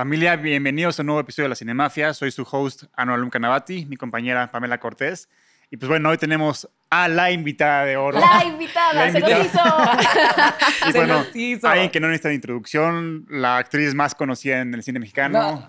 Familia, bienvenidos a un nuevo episodio de La Cinemafia. Soy su host, Anual Canavati, mi compañera Pamela Cortés. Y pues bueno, hoy tenemos a la invitada de oro. La invitada, La se nos hizo. Y Se bueno, nos hizo. alguien que no necesita de introducción, la actriz más conocida en el cine mexicano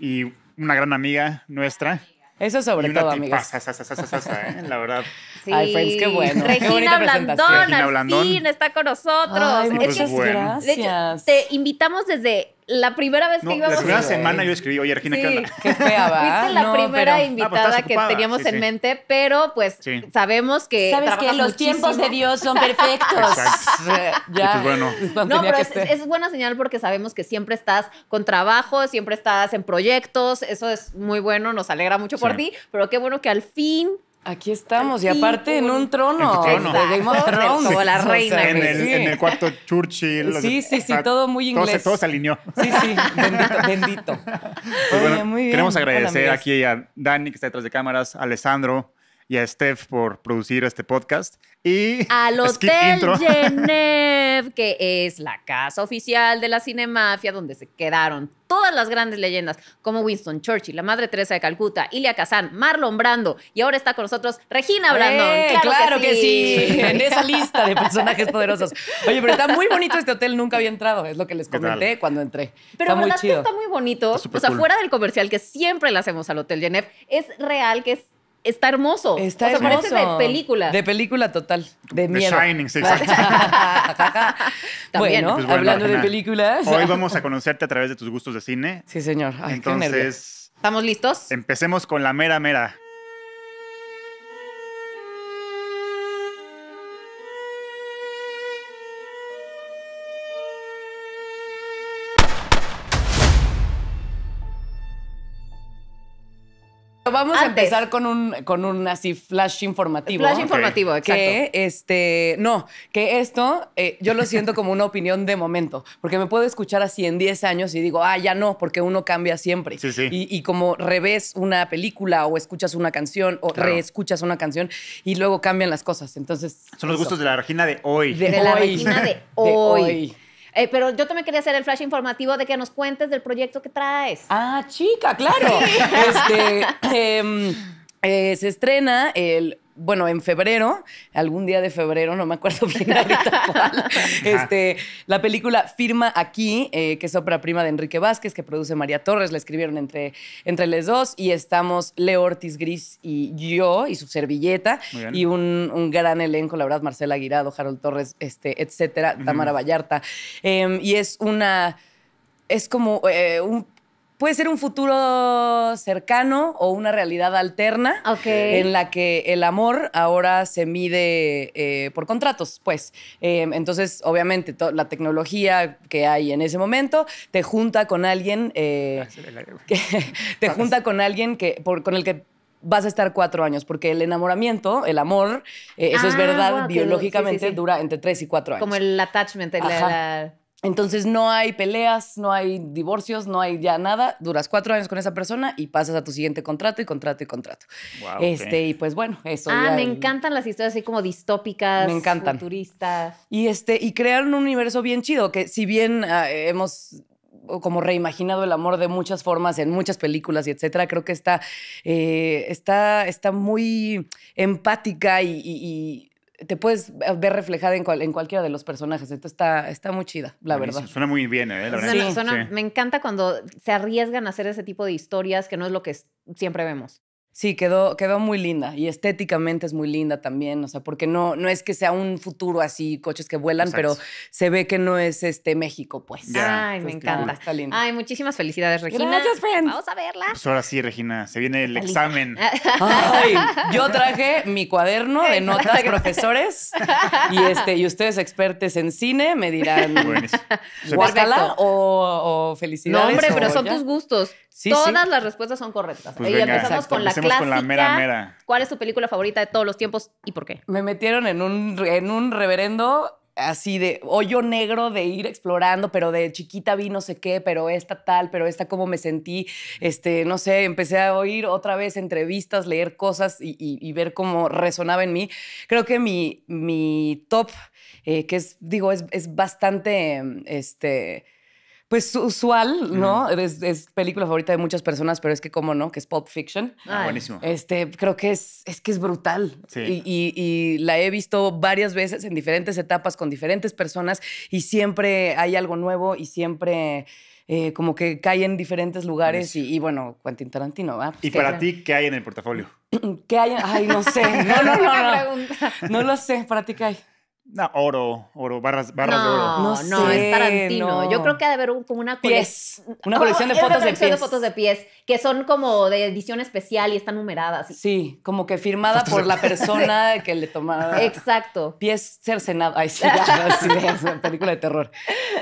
y una gran amiga nuestra. Eso sobre y una todo, tipaza, amigas. sa, sa, sa, sa, sa, sa, ¿eh? La verdad. Sí. Ay, friends, qué bueno. Qué Regina bonita Blandón. Regina fin está con nosotros. Ay, Es pues que, muchas bueno. de hecho, gracias. te invitamos desde la primera vez No, que la íbamos primera Sí, semana yo escribí, oye, Regina, ¿qué Sí. onda? Qué fea, ¿va? Fuiste la No, primera pero- invitada Ah, pues estás que teníamos sí, en sí. mente, pero pues Sí. sabemos que Sabes que los tiempos de. Dios son perfectos. Ya. Pues bueno. No, pero es, es buena señal porque sabemos que siempre estás con trabajo, siempre estás en proyectos, eso es muy bueno, nos alegra mucho por ti, pero qué bueno que al fin Aquí estamos, y aparte en un- trono. En tu trono. De Game of Thrones. como la O sea, reina, En el, sí. en el cuarto Churchill. Sí, sí, sí, o sea, todo muy todo se- inglés. Todo se alineó. Sí, sí, bendito, bendito. Pues Oye, bueno, muy bien. Queremos agradecer aquí a Dani, que está detrás de cámaras, a Alessandro y a Steph por producir este podcast. Y al Hotel. Genève, que es la casa oficial de la Cinemafia, donde se quedaron todas las grandes leyendas, como Winston Churchill, la Madre Teresa de Calcuta, Ilia Kazan, Marlon Brando, y ahora está con nosotros Regina. ¡Eh! claro, que, sí. en esa lista de personajes poderosos. Oye, pero está muy bonito este hotel, nunca había entrado, es lo que les comenté cuando entré. Pero está muy que chido. está muy bonito. O sea, cool. fuera del comercial que siempre le hacemos al Hotel Genève, es real que es, está hermoso. Está o sea, hermoso. parece de película. De película total, de The miedo. Shining, sí, exacto. También. bueno, Pues bueno, hablando de películas. Hoy vamos a conocerte a través de tus gustos de cine. Sí, señor. Ay, qué. Entonces, ¿Estamos listos? empecemos con la mera mera. Vamos a empezar con un, con un así flash informativo. Flash informativo, exacto. Que este, no, que esto eh, yo lo siento como una opinión de momento, porque me puedo escuchar así en 10 años y digo, ah, ya no, porque uno cambia siempre. Sí, sí. Y, y como revés una película o escuchas una canción o Claro. reescuchas una canción y luego cambian las cosas. Entonces. Son los gustos de la Regina de hoy. De de la hoy. Regina de hoy. Eh, pero yo también quería hacer el flash informativo de que nos cuentes del proyecto que traes. Ah, chica, claro. este, em, eh, se estrena el, bueno, en febrero, algún día de febrero, no me acuerdo bien ahorita cuál. Este, la película Firma aquí, eh, que es ópera prima de Enrique Vázquez, que produce María Torres, la escribieron entre, entre les dos, y estamos Leo Ortiz Gris y yo, y su servilleta, y un, un gran elenco, la verdad, Marcela Aguirado, Harold Torres, este, etcétera, Tamara Vallarta. Em, y es una es como eh, un puede ser un futuro cercano o una realidad alterna en la que el amor ahora se mide eh, por contratos, pues. Eh, entonces, obviamente, la tecnología que hay en ese momento te junta con alguien, eh, que- te junta con alguien que, por- con el que vas a estar cuatro años, porque el enamoramiento, el amor, eh, eso es Ah, verdad, biológicamente sí, sí, sí. dura entre tres y cuatro años. Como el attachment, el, Ajá. la- Entonces no hay peleas, no hay divorcios, no hay ya nada. Duras cuatro años con esa persona y pasas a tu siguiente contrato y contrato y contrato. Wow, este, y pues bueno, eso. Ah, ya- me encantan las historias así como distópicas, Me encantan. futuristas. Y este, y crearon un universo bien chido, que si bien ah, hemos como reimaginado el amor de muchas formas en muchas películas y etcétera, creo que está, eh, está, está muy empática y, y- y te puedes ver reflejada en, cual- en cualquiera de los personajes. Entonces está, está muy chida, la Buenísimo. verdad. Suena muy bien, ¿eh? La verdad. Suena- Sí. suena- Sí. Me encanta cuando se arriesgan a hacer ese tipo de historias que no es lo que siempre vemos. Sí, quedó, quedó muy linda y estéticamente es muy linda también, o sea, porque no, no es que sea un futuro así, coches que vuelan, Exacto. pero se ve que no es este México, pues. Ay, me encanta. Está lindo. Ay, muchísimas felicidades, Regina. Gracias, friends. Vamos a verla. Pues ahora sí, Regina, se viene el examen. Ay, yo traje mi cuaderno de notas, profesores, y este, y ustedes expertos en cine me dirán Perfecto. o, o felicidades. No, hombre, pero son ya. tus gustos. Sí, Todas sí. las respuestas son correctas. Pues y venga, empezamos exacto, con la empecemos clásica. con la mera, mera. ¿Cuál es tu película favorita de todos los tiempos y por qué? Me metieron en un, en un reverendo así de hoyo negro de ir explorando, pero de chiquita vi no sé qué, pero esta tal, pero esta cómo me sentí, este, no sé, empecé a oír otra vez entrevistas, leer cosas y, y- y ver cómo resonaba en mí. Creo que mi, mi top, eh, que es, digo, es, es bastante, este pues usual, ¿no? Es, es película favorita de muchas personas, pero es que cómo no, que es Pulp Fiction. Ah, Ay. buenísimo. Este, creo que es, es que es brutal. Sí. Y, y- y la he visto varias veces en diferentes etapas con diferentes personas y siempre hay algo nuevo y siempre eh, como que cae en diferentes lugares. Y, y bueno, Quentin Tarantino, ¿va? Pues, ¿Y ¿qué- para ti qué hay en el portafolio? ¿Qué hay? Ay, no sé. No, no, no, no. pregunta. No lo sé. ¿Para ti qué hay? No, oro, oro, barras, barras de oro. No, No no, sé, es Tarantino. no. Yo creo que ha de haber un- como una Pies. colección. Una colección de fotos de pies. fotos de pies que son como de edición especial y están numeradas. Sí, como que firmada por de- la persona que le tomaba Exacto. pies cercenados. Ay, sí, ya, sí, es una película de terror.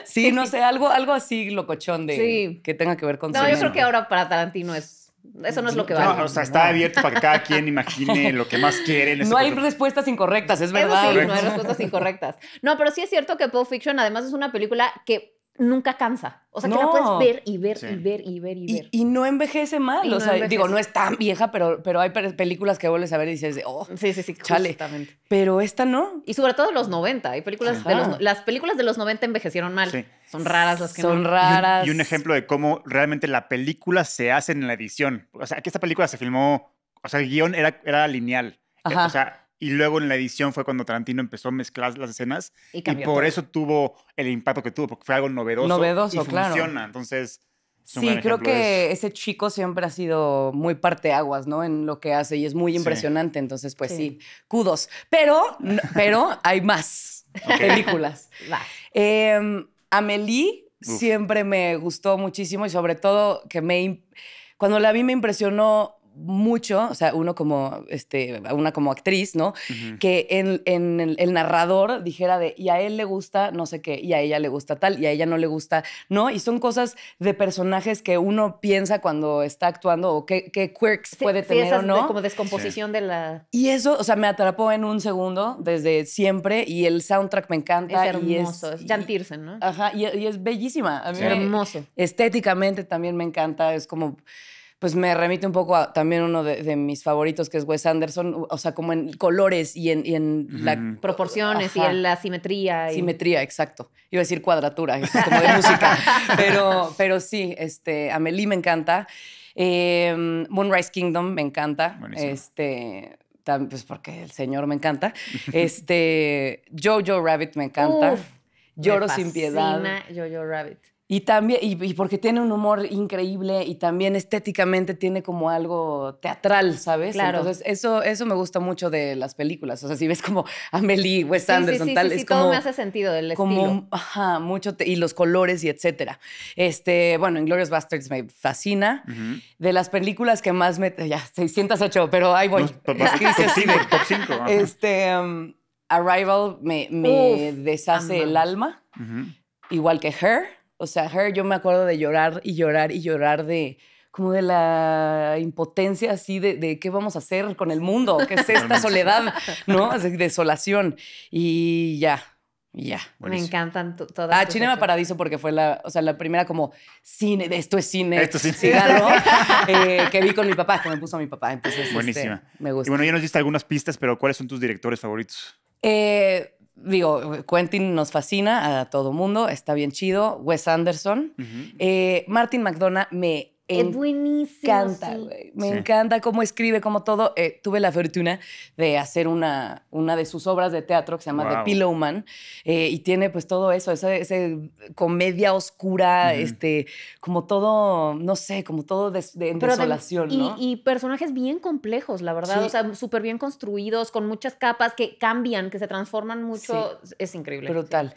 Sí, no sé, algo, algo así locochón de Sí. que tenga que ver con No, yo creo que ahora para Tarantino es. Eso no es lo que No, vale. No, o sea, está abierto para que cada quien imagine lo que más quiere en ese No hay respuestas incorrectas, es Eso verdad. sí, no hay respuestas incorrectas. No, pero sí es cierto que Pulp Fiction además es una película que nunca cansa. O sea, que la No. puedes ver y ver Sí. y ver y ver y ver. y no envejece mal. Y o no sea, envejece. digo, no es tan vieja, pero, pero hay pe- películas que vuelves a ver y dices, oh, Sí, sí, sí, Chale. justamente. pero esta no. Y sobre todo los 90. Hay películas de los, las películas de los 90 envejecieron mal. Sí. Son raras las que Son no. Y un- raras. Y un, ejemplo de cómo realmente la película se hace en la edición. O sea, que esta película se filmó, o sea, el guion era, era lineal. Ajá. O sea, y luego en la edición fue cuando Tarantino empezó a mezclar las escenas Y por todo. eso tuvo el impacto que tuvo, porque fue algo novedoso. Novedoso, y claro. funciona. Entonces, Sí, creo que ese chico siempre ha sido muy parteaguas, ¿no? En lo que hace y es muy Sí. impresionante. Entonces, pues Sí. sí, kudos. Pero, pero hay más películas. Eh, Amelie Uf. siempre me gustó muchísimo y sobre todo que me... Cuando la vi me impresionó mucho, o sea, uno como, este, una como actriz, ¿no? Que en, en el, el narrador dijera de, y a él le gusta no sé qué, y a ella le gusta tal, y a ella no le gusta, ¿no? Y son cosas de personajes que uno piensa cuando está actuando o qué, qué quirks Sí, puede sí, tener esas o de- no. como descomposición de la. Y eso, o sea, me atrapó en un segundo desde siempre y el soundtrack me Es encanta. hermoso. Y Es, es, Jan Tiersen, ¿no? Ajá, y, y es bellísima. A mí Sí. me- Hermoso. estéticamente también me encanta. Es como, pues me remite un poco a también uno de, de mis favoritos, que es Wes Anderson. O sea, como en colores y en, y en la. Proporciones Ajá. y en la simetría. y- simetría, exacto. Iba a decir cuadratura, eso es como de música. Pero, pero sí, este, Amelie me encanta. Eh, Moonrise Kingdom me encanta. Buenísimo. Este, pues porque el señor me encanta. Este, Jojo Rabbit me encanta. Uf, Lloro me sin piedad. Jojo Rabbit. Y también, y, y porque tiene un humor increíble y también estéticamente tiene como algo teatral, ¿sabes? Claro. Entonces, eso, eso me gusta mucho de las películas. O sea, si ves como Amelie, Wes Sí, Anderson, sí, sí, tal, sí, es sí, como todo me hace sentido del como estilo. ajá, mucho te- y los colores y etcétera. Este, bueno, Inglorious Bastards me fascina. De las películas que más me ya 608, pero ahí voy. No, top- Es que dice top así 5, de- top 5. Este um, Arrival me, me Uf, deshace el alma, igual que Her. O sea, Her yo me acuerdo de llorar y llorar y llorar de como de la impotencia así de, de qué vamos a hacer con el mundo, qué es esta soledad, ¿no? Desolación. Y ya, y ya. Me encantan to- todas. Ah, Cinema. Paradiso porque fue la, o sea, la primera como cine, de esto es cine, Esto es cine. cigarro, eh, que vi con mi papá, que me puso mi papá. Entonces, este, Buenísima. me Y gusta. bueno, ya nos diste algunas pistas, pero ¿cuáles son tus directores favoritos? Eh, digo, Quentin nos fascina a todo mundo, está bien chido. Wes Anderson. Eh, Martin McDonough me Es buenísimo. encanta, sí. güey. Me Sí. encanta cómo escribe, cómo todo. Eh, tuve la fortuna de hacer una, una de sus obras de teatro que se llama The Wow. Pillowman eh, y tiene pues todo eso, esa ese comedia oscura, este, como todo, no sé, como todo de, en de- desolación, y, ¿no? y personajes bien complejos, la verdad. Sí. O sea, súper bien construidos, con muchas capas que cambian, que se transforman mucho. Es increíble. Brutal.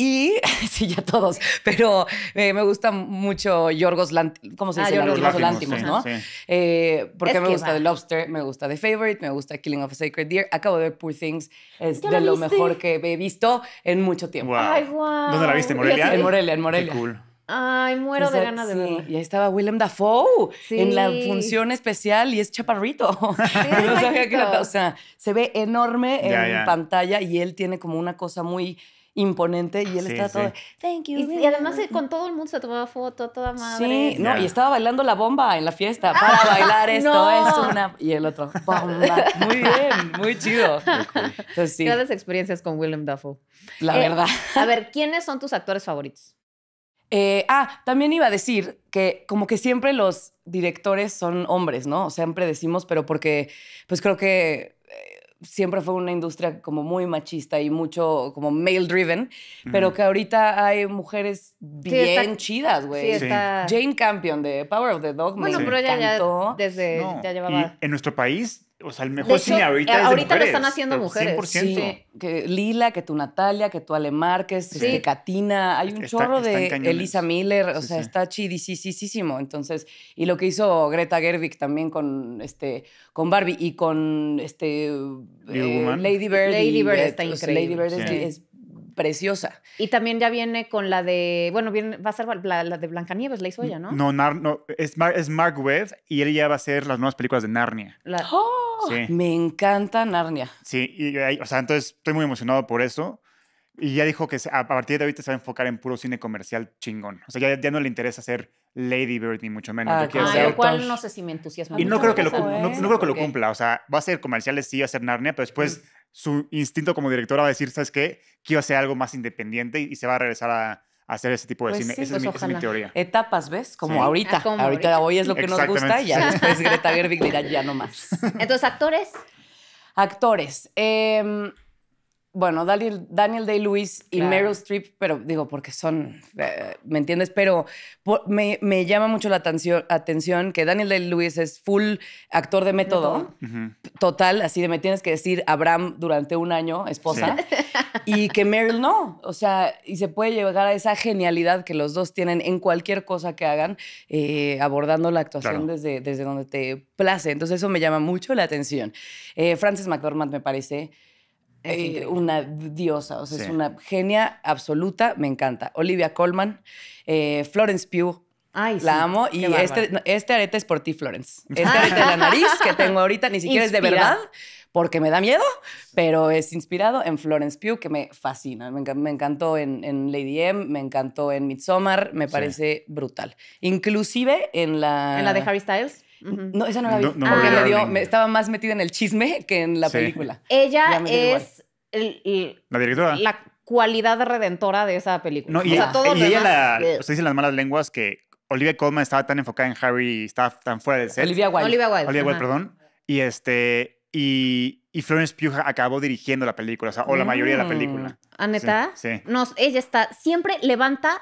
Y, sí, ya todos, pero eh, me gusta mucho Yorgos Lantimos, ¿cómo se Ah, dice? Yorgos Yorgos sí, ¿no? sí. Eh, porque Es me gusta va. The Lobster, me gusta The Favorite, me gusta Killing of a Sacred Deer. Acabo de ver Poor Things, es ¿Ya de lo viste? mejor que he visto en mucho tiempo. Wow. Ay, guau. ¿Dónde la viste? ¿En Morelia? En Morelia, en Qué Morelia. cool. Ay, muero O de ganas de sí, verlo. Y ahí estaba Willem Dafoe en la Sí. función especial y es chaparrito. es no sabía que era, bajito. o sea, se ve enorme en pantalla y él tiene como una cosa muy imponente y él Sí, está sí. todo, thank you. Y, y además eh, con todo el mundo se tomaba foto, a toda madre. Sí, no, y estaba bailando la bomba en la fiesta. Para bailar esto no. es una. Y el otro, bomba. Muy bien, muy chido. Entonces, sí, Grandes experiencias con Willem Dafoe. la Eh, verdad. A ver, ¿quiénes son tus actores favoritos? Eh, ah, también iba a decir que como que siempre los directores son hombres, ¿no? Siempre decimos, pero porque pues creo que siempre fue una industria como muy machista y mucho como male driven, pero que ahorita hay mujeres bien está- chidas, güey. Sí, está... Jane Campion de Power of the Dog Bueno, me pero ya encantó. desde No, ya llevaba... Y en nuestro país, o sea, el mejor hecho, cine ahorita eh, es de ahorita lo mujeres, están haciendo mujeres. 100%. Sí, que Lila, que tu Natalia, que tu Ale Márquez, Sí. este, Katina, hay un Está- chorro están de. Elisa Miller, o Sí, sea, sí. está chidisísimo. Entonces, y lo que hizo Greta Gerwig también con este con Barbie y con este eh. Lady Bird. Lady Bird está increíble. Lady Bird es, preciosa. Y también ya viene con la de... Bueno, viene, va a ser la, la de Blancanieves, la hizo ella, ¿no? No, Nar- no, es, Mar- es Mark Webb y él ya va a hacer las nuevas películas de Narnia. La- Sí. Me encanta Narnia. Sí, y, o sea, entonces estoy muy emocionado por eso. Y ya dijo que a partir de ahorita se va a enfocar en puro cine comercial chingón. O sea, ya, ya no le interesa hacer Lady Bird ni mucho menos. Ah, hacer- lo cual no sé si me entusiasma. y no creo que lo, cum- no, creo que lo cumpla. O sea, va a ser comerciales, sí, va a ser Narnia, pero después su instinto como directora va a decir, ¿sabes qué? Quiero hacer algo más independiente y, y se va a regresar a, a hacer ese tipo de Pues cine. sí, esa, pues es mi, esa es mi teoría. Etapas, ¿ves? Como Sí. ahorita. Ah, como ahorita. ahorita. hoy es lo que nos gusta y ya después Greta Gerwig dirá ya no más. Entonces, actores. Actores. em, bueno, Daniel, Daniel Day-Lewis y Claro. Meryl Streep, pero digo porque son, eh, ¿me entiendes? Pero por- me, me llama mucho la atención, atención que Daniel Day-Lewis es full actor de método, total, así de me tienes que decir Abraham durante un año, esposa, y que Meryl no. O sea, y se puede llegar a esa genialidad que los dos tienen en cualquier cosa que hagan, eh, abordando la actuación Claro. desde, desde donde te place. Entonces eso me llama mucho la atención. Eh, Frances McDormand me parece eh, una diosa, o sea, es una genia absoluta, me encanta. Olivia Colman, eh, Florence Pugh, Ay, sí, la amo. qué Y este, este arete es por ti, Florence. Este arete de la nariz que tengo ahorita ni siquiera es de verdad, porque me da miedo, pero es inspirado en Florence Pugh, que me fascina. Me, encan- me encantó en, en Lady M, me encantó en Midsommar, me Sí. parece brutal. Inclusive en la... En la de Harry Styles. No, esa no la vi. No- no me porque vi me dio- Darling. me estaba más metida en el chisme que en la Sí. película. Ella es el- el- La directora. la cualidad redentora de esa película. No, y, o sea, todo y lo ella, demás, la, o sea, dicen las malas lenguas que Olivia Colman estaba tan enfocada en Harry y estaba tan fuera del set. Olivia Wilde. Olivia Wilde. Olivia Wilde, perdón. Y este. Y, y Florence Pugh acabó dirigiendo la película, o sea, o la mayoría de la Mm. película. ¿Ah, neta? Sí, sí. Nos, ella está, siempre levanta,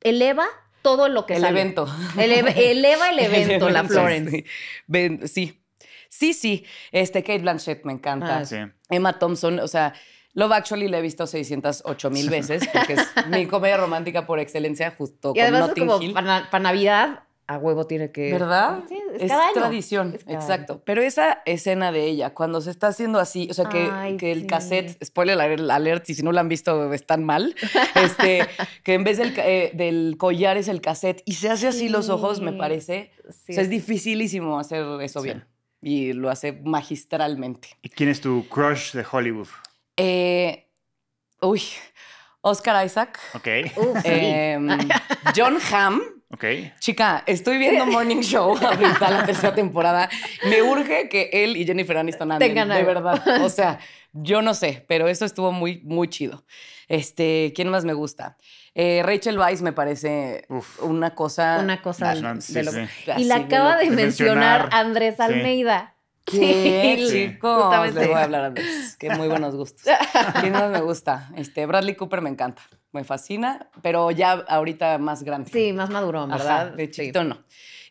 eleva todo lo que El sale. evento. Eleva, eleva el evento, la evento, Florence. Sí. Sí. Sí, sí. Este, Kate Blanchett me encanta. Ah, Sí. Emma Thompson, o sea, Love Actually la he visto 608 mil veces porque es mi comedia romántica por excelencia, justo Y con además Notting como Hill. para, para Navidad, a huevo tiene que... ¿Verdad? Sí, es, Es cada año. tradición, Es cada exacto. Pero esa escena de ella, cuando se está haciendo así, o sea, que, Ay, que el sí. cassette, spoiler alert, si no lo han visto, están mal, este, que en vez del, eh, del collar es el cassette y se hace así los ojos, me parece. Sí, o sea, es dificilísimo hacer eso Sí. bien. Y lo hace magistralmente. ¿Y quién es tu crush de Hollywood? Eh, uy, Oscar Isaac. Ok, em, John Hamm. Ok. Chica, estoy viendo Morning Show ahorita la tercera temporada. Me urge que él y Jennifer Aniston anden, Tengan de verdad. O sea, yo no sé, pero eso estuvo muy, muy chido. Este, ¿quién más me gusta? Eh, Rachel Weisz me parece Uf. una cosa. Una cosa de sí, lo- sí. así Y la de acaba de de mencionar mencionar. Andrés Sí. ¿Qué, Sí, chicos? justamente. Les voy a hablar a Andrés. Qué muy buenos gustos. ¿Quién más me gusta? Este, Bradley Cooper me encanta. Me fascina, pero ya ahorita más grande. Sí, más maduro, Ajá, ¿verdad? de Sí. chiquito no.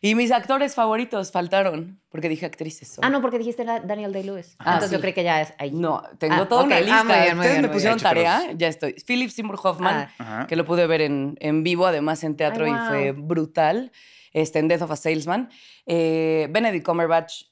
Y mis actores favoritos faltaron, porque dije actrices. solo. Ah, no, porque dijiste Daniel Day-Lewis. Ah, Entonces sí. yo creí que ya es ahí. No, tengo Ah, toda una Ah, lista. muy bien, muy Ustedes bien, me muy pusieron bien. tarea, ya estoy. Philip Seymour Hoffman, Ah. Que lo pude ver en, en vivo, además en teatro, Ay, y fue brutal. Este, en Death of a Salesman. Eh, Benedict Cumberbatch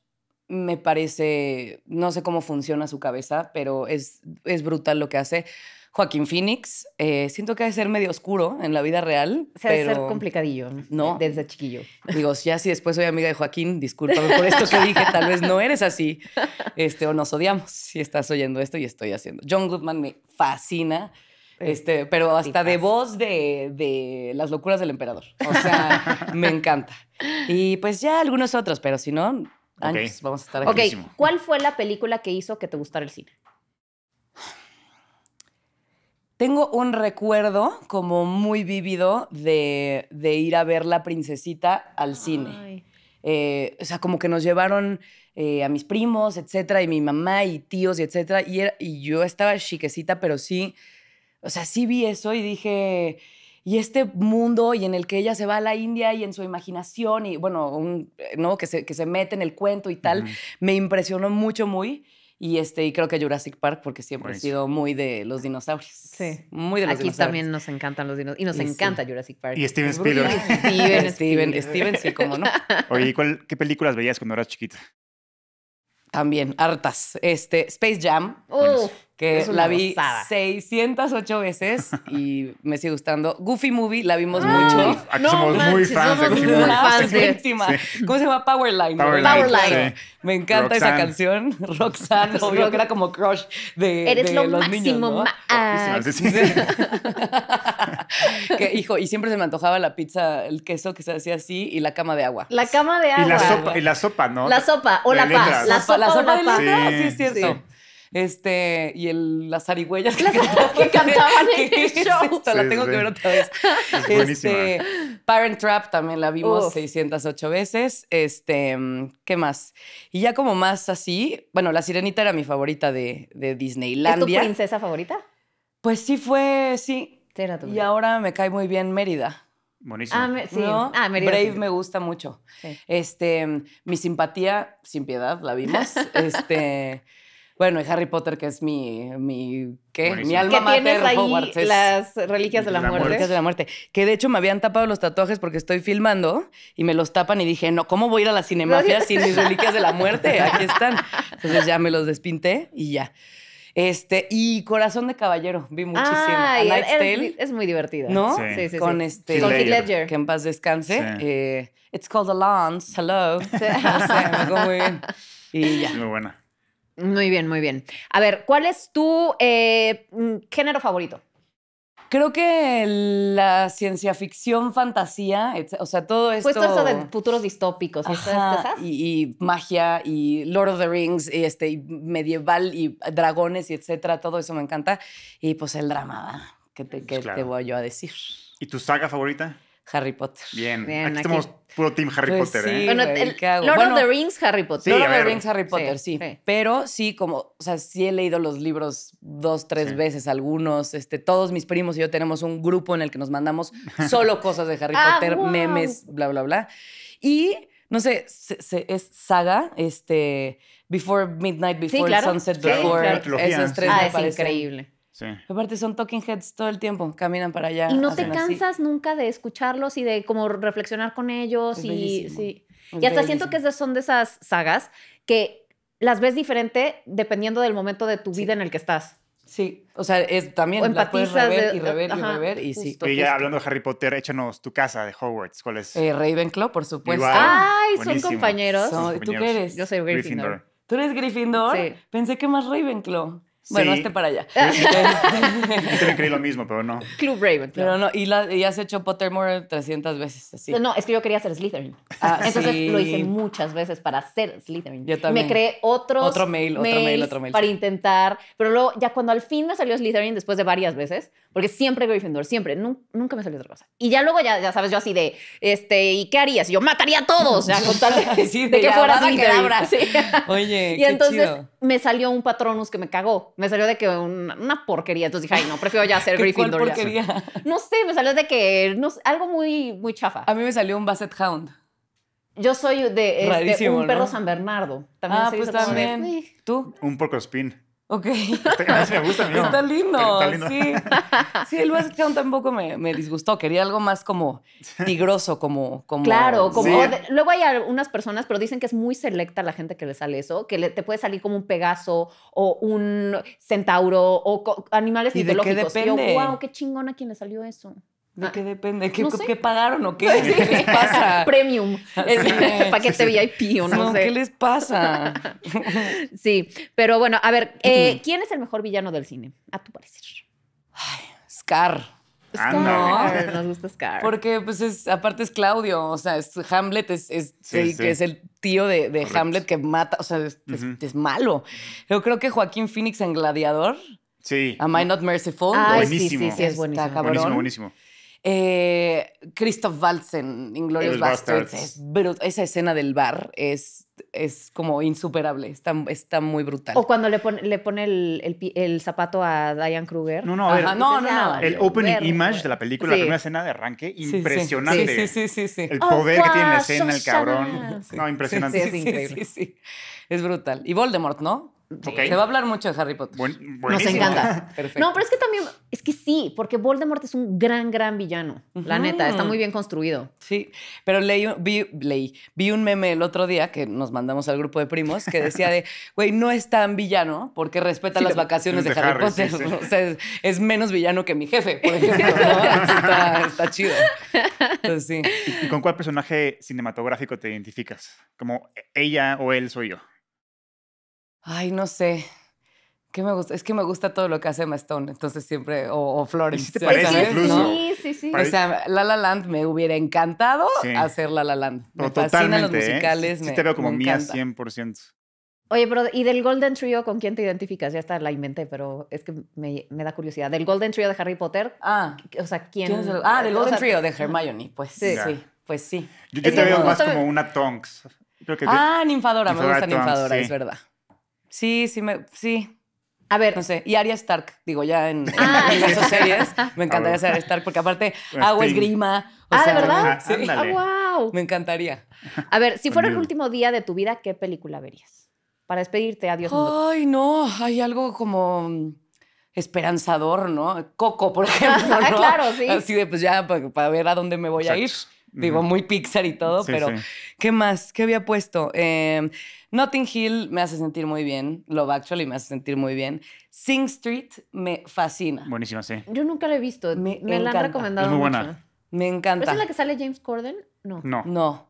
me parece, no sé cómo funciona su cabeza, pero es, es brutal lo que hace. Joaquín Phoenix, eh, siento que debe ser medio oscuro en la vida real. Se debe pero... ser complicadillo. No. Desde chiquillo. Digo, ya si después soy amiga de Joaquín, discúlpame por esto que dije, tal vez no eres así, este, o nos odiamos si estás oyendo esto y estoy haciendo. John Goodman me fascina, este, pero hasta de voz de, de Las locuras del emperador. O sea, me encanta. Y pues ya algunos otros, pero si no, años vamos a estar aquí. Ok. ¿cuál fue la película que hizo que te gustara el cine? Tengo un recuerdo como muy vívido de, de ir a ver La Princesita al cine. Eh, o sea, como que nos llevaron eh, a mis primos, etcétera, y mi mamá y tíos, y etcétera. Y, era- y yo estaba chiquecita, pero sí, o sea, sí vi eso y dije, y este mundo y en el que ella se va a la India y en su imaginación, y bueno, un, eh, ¿no? que, se, que se mete en el cuento y tal, me impresionó mucho, muy. Y, este, y creo que Jurassic Park, porque siempre Buenísimo. he sido muy de los dinosaurios. Sí. Muy de los Aquí dinosaurios. también nos encantan los dinosaurios. Y nos Y sí. encanta Jurassic Park. Y Steven. Spielberg. Steven Steven, Spielberg. Steven, sí, como no. Oye, ¿y cuál- ¿qué películas veías cuando eras chiquita? También, hartas. Este, Space Jam, Uf, que la vi gozada. 608 veces y me sigue gustando. Goofy Movie, la vimos Ay, mucho. Aquí no somos muy fans de somos Goofy muy Movie. fans de-. ¿Cómo se llama? Powerline. Powerline. ¿verdad? Powerline. sí. Me encanta esa canción. Roxanne, obvio que era como crush de, Eres de lo los máximo, niños, ¿no? Sí, que, hijo, y siempre se me antojaba la pizza, el queso que se hacía así y la cama de agua. La cama de agua. Y la sopa, y la sopa, ¿no? La sopa o De la paz. La sopa, la o sopa la de paz. letras, Sí, sí, es cierto. Este, y el, las zarigüeyas que cantaban en ¿Qué el es show. esto? La tengo sí. que ver otra vez. Es buenísima. Este, Parent Trap también la vimos Uf. 608 veces. Este, ¿qué más? Y ya como más así, bueno, La Sirenita era mi favorita de, de ¿Es tu Disneylandia. princesa favorita? Pues sí fue, sí. Sí, era tu Y ahora me cae muy bien Mérida. Buenísimo. Ah, me- sí. ¿no? Ah, Mérida, Brave sí. me gusta mucho. Sí. Este, mi simpatía, sin piedad, la vimos. este, bueno, y Harry Potter, que es mi, mi, ¿qué? Buenísimo. Mi alma mater, tienes ahí Hogwarts, es- las reliquias de la, La muerte. Reliquias de la muerte. Que de hecho me habían tapado los tatuajes porque estoy filmando y me los tapan y dije, no, ¿cómo voy a ir a la cinemafia sin mis reliquias de la muerte? Aquí están. Entonces ya me los despinté y ya. Este, y Corazón de Caballero, vi muchísimo. Ay, A es, Knight's Tale, es muy divertida. ¿no? Sí. Sí, sí. Con este. Con Heath Ledger. Que en paz descanse. Sí. Eh, It's called a lance, hello. No sé, me muy bien. Y ya. Muy buena. Muy bien, muy bien. A ver, ¿cuál es tu eh, mm, género favorito? Creo que la ciencia ficción, fantasía, etc- o sea, todo esto. Pues todo eso de futuros distópicos. ¿y estas Ajá, cosas? y, y magia y Lord of the Rings y este y medieval y dragones y etcétera, todo eso me encanta. Y pues el drama. ¿qué te, qué claro. te voy yo a decir? ¿Y tu saga favorita? Harry Potter. Bien. Bien, aquí, aquí. estamos puro team Harry Pues Potter, sí. ¿eh? Bueno, güey, el ¿qué hago? Lord Bueno, of the Rings, Harry Potter. Sí, Lord of the. Rings, Harry Potter, sí, sí. Pero sí, como, o sea, sí he leído los libros dos, tres Sí. veces, algunos. Este, todos mis primos y yo tenemos un grupo en el que nos mandamos solo cosas de Harry Ah, Potter, memes, bla, bla, bla. Y, no sé, se- se- es saga, este, Before Midnight, Before claro. Sunset, Sí, Before. claro. Sí. tres Ah, me es parecen. increíble. Sí. Aparte son talking heads todo el tiempo, caminan para allá. Y no te así. cansas nunca de escucharlos y de como reflexionar con ellos. Es y, bellísimo. sí. Es y hasta siento que esas son de esas sagas que las ves diferente dependiendo del momento de tu Sí. vida en el que estás. Sí, o sea, es también O la puedes rever de- y rever y ajá, rever y sí. justo. Oye, ya hablando de Harry Potter, échanos tu casa de Hogwarts. ¿Cuál es? Eh, Ravenclaw, por supuesto. Igual. Ay, son Buenísimo. compañeros. Son- ¿tú qué eres? Yo soy Gryffindor. ¿Tú eres Gryffindor? Sí. Pensé que más Ravenclaw. Bueno, Sí. hazte para allá. Yo también creí lo mismo, pero no. Club Ravenclaw. Pero no, y, la- y has hecho Pottermore 300 veces, así. No, es que yo quería ser Slytherin. Ah, Entonces sí. lo hice muchas veces para ser Slytherin. Yo también. Me creé otros Otro mail, otro mail, otro mail, para sí. intentar. Pero luego, ya cuando al fin me salió Slytherin, después de varias veces, porque siempre Gryffindor, siempre, nu- nunca me salió otra cosa. Y ya luego, ya, ya sabes, yo así de, este, ¿y qué harías? Yo mataría a todos, ya, con tal de, Sí, de de que fuera Slytherin. Sí. Oye, Y qué entonces chido. Me salió un Patronus que me cagó. Me salió de que una, una porquería. Entonces dije, ay, no, prefiero ya ser ¿Qué, ¿Cuál Gryffindor. ya. porquería? No sé, me salió de que, no sé, algo muy, muy chafa. A mí me salió un Basset Hound. Yo soy de este, un perro ¿no? San Bernardo. También Ah, se pues de, también. ¿Tú? Un porco Ok. A mí me gusta, amigo. Está lindo, Está lindo. sí. Sí, el Basset tampoco me, me disgustó. Quería algo más como tigroso, como... como Claro, como Sí. de- luego hay algunas personas, pero dicen que es muy selecta la gente que le sale eso, que le- te puede salir como un pegaso o un centauro o co- animales ¿Y de qué mitológicos. Y yo, depende? wow, qué chingón a quien le salió eso. ¿De qué depende? ¿Qué, No sé. ¿qué pagaron o qué? ¿Qué les pasa? Premium, paquete VIP o no, No, sé. ¿qué les pasa? Sí, pero bueno, a ver, eh, ¿quién es el mejor villano del cine? A tu parecer. Scar. Scar, nos gusta Scar. Porque, pues, es, aparte es Claudio, o sea, es, Hamlet es, es, Sí, sí, sí. que es el tío de, de. Hamlet que mata, o sea, es, es- malo. Yo creo que Joaquín Phoenix en Gladiador, Sí. Am I Not Merciful? Ay, Buenísimo. sí, sí, sí, es Está buenísimo. cabrón. Buenísimo, buenísimo. Eh, Christoph Waltz en Inglorious Bastards. Bastards. Es Esa escena del bar es, es como insuperable. Está, está muy brutal. O cuando le pone, le pone el, el zapato a Diane Kruger. No, no, a ver. Ajá, no, El opening image de la película, Sí. la primera escena de arranque, Sí, sí. impresionante. Sí, sí, sí, sí. El Oh, poder que tiene en la escena, el cabrón. Sí. No, impresionante. Sí, sí, es increíble. Sí, sí. Es brutal. Y Voldemort, ¿no? Se va a hablar mucho de Harry Potter. Buen- Nos encanta. Perfecto. No, pero es que también, es que sí, porque Voldemort es un gran, gran villano. La neta, está muy bien construido. Sí, pero leí, un- vi, leí, vi un meme el otro día que nos mandamos al grupo de primos que decía de, güey, no es tan villano porque respeta Sí, las vacaciones de, de Harry, Harry, sí, Potter. sí. O sea, es, es menos villano que mi jefe, por ejemplo. ¿no? Está, está chido. Entonces, sí. ¿Y con cuál personaje cinematográfico te identificas? ¿Como ella o él soy yo? Ay, no sé. ¿Qué me gusta? Es que me gusta todo lo que hace Emma Stone, entonces siempre, o, o Florence. Sí te ¿sabes? parece, incluso. ¿No? Sí, sí, sí. O sea, La La Land me hubiera encantado Sí. hacer La La Land. Me Pero fascinan los totalmente, ¿eh? musicales. Sí, sí me- te veo como me mía encanta. 100%. Oye, pero ¿y del Golden Trio con quién te identificas? Ya está, la inventé, pero es que me, me da curiosidad. Del Golden Trio de Harry Potter, Ah, o sea, ¿quién? ¿Quién es el- Ah, del o Golden sea, Trio de Hermione, pues sí. Pues sí. Yo, yo te veo me más como una Tonks. Creo que Ah, Ninfadora, me gusta Tonks, Ninfadora, sí. es verdad. Sí, sí, me, sí, A ver, no sé. Y Arya Stark, digo, ya en, Ah. en esas series, me encantaría ser Arya Stark, porque aparte hago Sting. esgrima. o Ah, ¿de sea, verdad? Ah, Sí, ah, wow. me encantaría. A ver, si fuera el último día de tu vida, ¿qué película verías? Para despedirte, adiós mundo. Ay, no, hay algo como esperanzador, ¿no? Coco, por ejemplo, ¿no? Claro, sí. Así de, pues ya, para, ver a dónde me voy a ir. Digo, muy Pixar y todo, Sí, pero sí. ¿qué más? ¿Qué había puesto? Eh, Notting Hill me hace sentir muy bien. Love Actually me hace sentir muy bien. Sing Street me fascina. Buenísimo, sí. Yo nunca la he visto. Me Me, la han recomendado Es muy buena. mucho. Me ¿Pero encanta. ¿Esa es la que sale James Corden? No. No. No.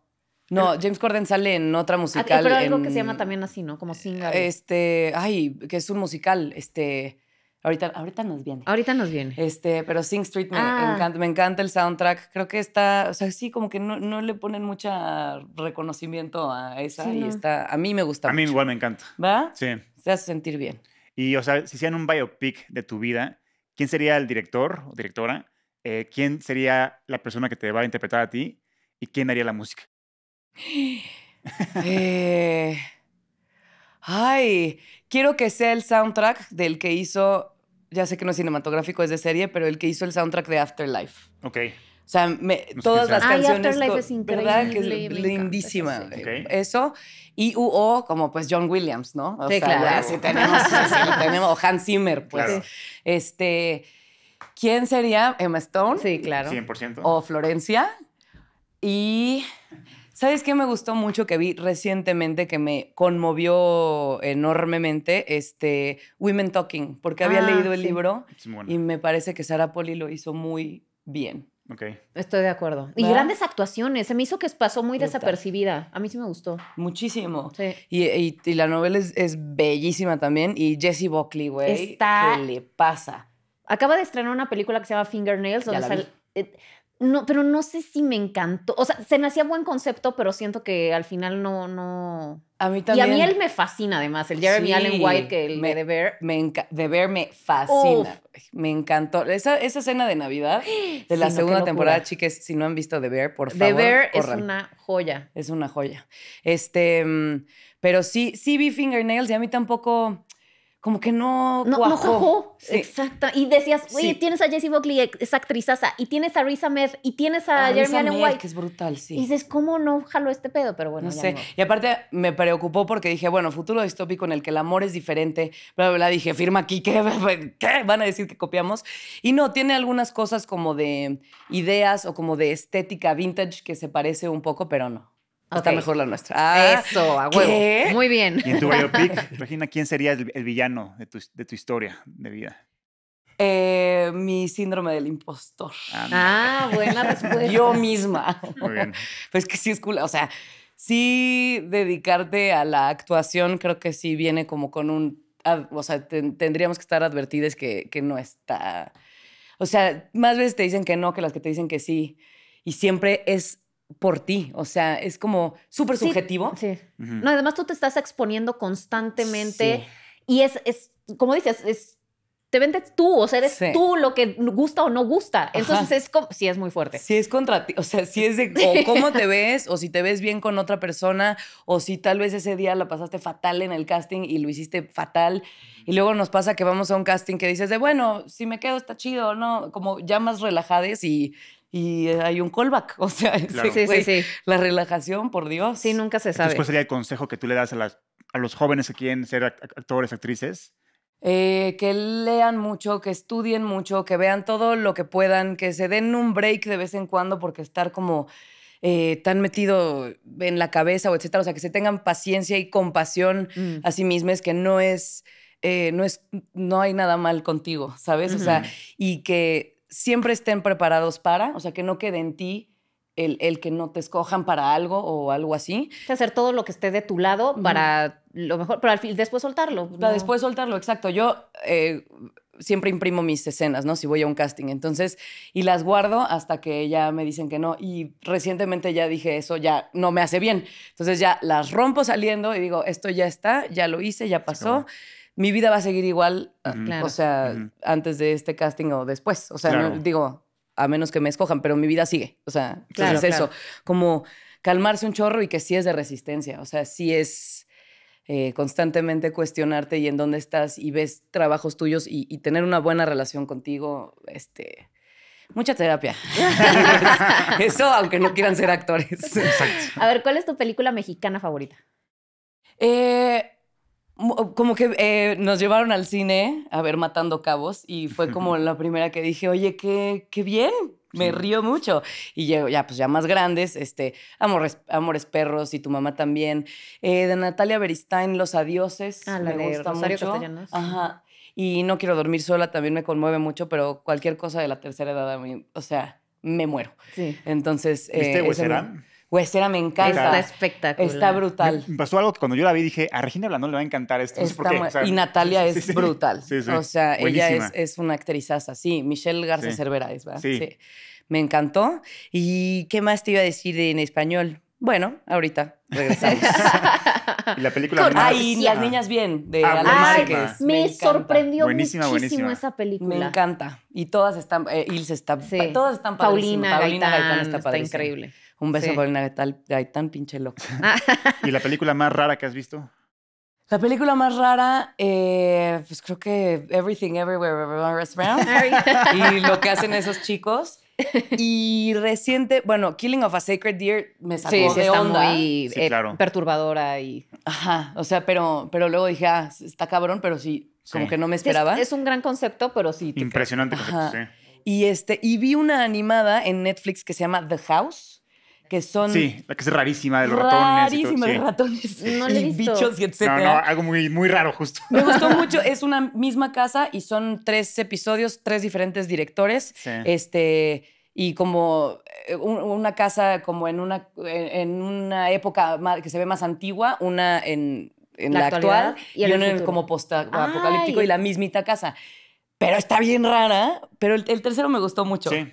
No, James Corden sale en otra Ah, musical. pero algo que se llama también así, ¿no? Como Sing. algo. Este, ay, que es un musical. Este, ahorita, ahorita nos viene. Ahorita nos viene. Este, pero Sing Street me, Ah. encanta, me encanta el soundtrack. Creo que está, o sea, sí, como que no, no le ponen mucha reconocimiento a esa Sí, y no. está, a mí me gusta A mí mucho. igual me encanta. ¿Va? Sí. Se hace sentir bien. Y, o sea, si hicieran un biopic de tu vida, ¿quién sería el director o directora? Eh, ¿Quién sería la persona que te va a interpretar a ti? ¿Y quién haría la música? Eh, ay, quiero que sea el soundtrack del que hizo, ya sé que no es cinematográfico, es de serie, pero el que hizo el soundtrack de Afterlife. Ok. O sea, me- todas las Ay, canciones. Afterlife es ¿Verdad? Que increíble, es lindísima. esa serie. eh, Ok. Eso. Y UO, como pues John Williams, ¿no? O Sí, sea, claro. ya sí tenemos, sí, sí lo tenemos. O Hans Zimmer, pues. Claro. Este. ¿Quién sería? Emma Stone. Sí, claro. 100%. O Florencia. Y. ¿Sabes qué me gustó mucho que vi recientemente que me conmovió enormemente? Este, Women Talking, porque había Ah, leído el sí. libro bueno. y me parece que Sara Poli lo hizo muy bien. Ok. Estoy de acuerdo. Y grandes actuaciones. Se me hizo que pasó muy Brutal. desapercibida. A mí sí me gustó. Muchísimo. Sí. Y, y- y la novela es, es bellísima también. Y Jessie Buckley, güey. Está- ¿Qué le pasa? Acaba de estrenar una película que se llama Fingernails. Ya Donde sale- no, pero no sé si me encantó. O sea, se me hacía buen concepto, pero siento que al final no, no. A mí Y también. a mí él me fascina, además, el Jeremy Sí, Allen White, que el me- de The Bear. Me de fascina. Me encantó. Esa, esa escena de Navidad de la Sí, segunda temporada, chicas, si no han visto The Bear, por The favor. Bear es una joya. Es una joya. Este, mm, pero sí, sí vi Fingernails y a mí tampoco, como que no No, no cuajó. cuajó. Sí. Exacto. Y decías, oye, Sí. tienes a Jessie Buckley, esa actrizaza, y tienes a Risa Med, y tienes a Ah, Jeremy Allen White. que es brutal, sí. Y dices, ¿cómo no jaló este pedo? Pero bueno, no ya sé. modo. Y aparte me preocupó porque dije, bueno, futuro distópico en el que el amor es diferente. Bla, bla, bla. Dije, firma aquí, ¿qué? ¿qué? Van a decir que copiamos. Y no, tiene algunas cosas como de ideas o como de estética vintage que se parece un poco, pero no. Está Ok. mejor la nuestra. Ah, Eso, a ¿qué? huevo. Muy bien. Y en tu biopic, Regina, ¿quién sería el, el villano de tu, de tu historia de vida? eh, mi síndrome del impostor. Ah, Ah, buena respuesta. Yo misma. Muy bien. Pues que sí es cool. O sea, sí dedicarte a la actuación creo que sí viene como con un... O sea, ten- tendríamos que estar advertidas que, que no está... O sea, más veces te dicen que no que las que te dicen que sí. Y siempre es por ti. O sea, es como súper Sí, subjetivo. Sí. No, además tú te estás exponiendo constantemente Sí. y es, es, como dices, es te vendes tú, o sea, eres Sí. tú lo que gusta o no gusta. Entonces Ajá. es como, sí, es muy fuerte. Si es contra ti, o sea, si es de o cómo te ves, o si te ves bien con otra persona, o si tal vez ese día la pasaste fatal en el casting y lo hiciste fatal. Y luego nos pasa que vamos a un casting que dices de, bueno, si me quedo está chido, ¿no? Como ya más relajades y, y hay un callback. O sea, ese Claro. Sí, sí, güey, sí. la relajación, por Dios. Sí, nunca se sabe. Después sería el consejo que tú le das a, las, a los jóvenes que quieren ser ac- actores, actrices. Eh, que lean mucho, que estudien mucho, que vean todo lo que puedan, que se den un break de vez en cuando porque estar como eh, tan metido en la cabeza o etcétera, o sea, que se tengan paciencia y compasión Mm. a sí mismos, que no es, eh, no es, no hay nada mal contigo, ¿sabes? O sea, y que siempre estén preparados para, o sea, que no quede en ti el, el que no te escojan para algo o algo así. que hacer todo lo que esté de tu lado para lo mejor, pero al fin, después soltarlo. Para ¿no? después soltarlo, exacto. Yo eh, siempre imprimo mis escenas, ¿no? Si voy a un casting. Entonces, y las guardo hasta que ya me dicen que no. Y recientemente ya dije, eso ya no me hace bien. Entonces ya las rompo saliendo y digo, esto ya está, ya lo hice, ya pasó. Mi vida va a seguir igual. Claro. o sea, antes de este casting o después. O sea, no- digo, a menos que me escojan, pero mi vida sigue. O sea, Claro, entonces eso, claro. como calmarse un chorro y que sí es de resistencia. O sea, sí es eh, constantemente cuestionarte y en dónde estás y ves trabajos tuyos y, y tener una buena relación contigo. Este, mucha terapia. eso, aunque no quieran ser actores. Exacto. A ver, ¿cuál es tu película mexicana favorita? Eh, como que eh, nos llevaron al cine a ver Matando Cabos y fue como la primera que dije, oye, qué, qué bien, me Sí. río mucho. Y ya, ya, pues ya más grandes, este, Amores, Amores Perros y tu mamá también. Eh, de Natalia Beristain, Los Adioses. Ah, la me de gusta Rosario mucho. Castellanos. Ajá. Y No quiero dormir sola también me conmueve mucho, pero cualquier cosa de la tercera edad, a mí, o sea, me muero. Sí. Entonces, ¿Viste eh, me- Hueserán? Huesera me encanta. Está espectacular. Está brutal. Me pasó algo que cuando yo la vi dije, a Regina Blandón le va a encantar esto. No sé por Está qué. mu- o sea, y Natalia sí, es sí. brutal. Sí, sí. O sea, ella es, es una actrizaza, sí. Michelle Garza Sí. Cervera es, ¿verdad? Sí. Me encantó. ¿Y qué más te iba a decir en español? Bueno, ahorita regresamos. Y la película Ay, Ah, Las Niñas Bien, de Ah, Ale buenísima. Márquez. Me, sorprendió Buenísima, muchísimo buenísima. esa película. Me encanta. Y todas están, eh, Ilse está, Sí. todas están Paulina, padrísimas. Gaitán, está, está, increíble. Un beso Sí. a Paulina Gaitán, Gaitán, pinche loco. ¿Y la película más rara que has visto? La película más rara, eh, pues creo que Everything Everywhere Everywhere is Around. y lo que hacen esos chicos. Y reciente, bueno, Killing of a Sacred Deer me sacó Sí, sí, de está onda. muy Sí, eh, claro. perturbadora y Ajá, o sea, pero, pero luego dije, ah, está cabrón, pero sí, como Sí. que no me Sí, es- esperaba. Es, un gran concepto, pero sí. te Impresionante concepto, sí. Y, este, y vi una animada en Netflix que se llama The House, que son Sí, la que es rarísima de los ratones. y todo, rarísimas sí. de ratones No y visto. bichos y No, etcétera. no, algo muy, muy raro justo. Me gustó mucho. Es una misma casa y son tres episodios, tres diferentes directores. Sí. Este. Y como eh, un- una casa como en una, en una época que se ve más antigua, una en, en La actual y y, en el una como post-apocalíptico y la mismita casa. Pero está bien rara. Pero el, el tercero me gustó mucho. Sí.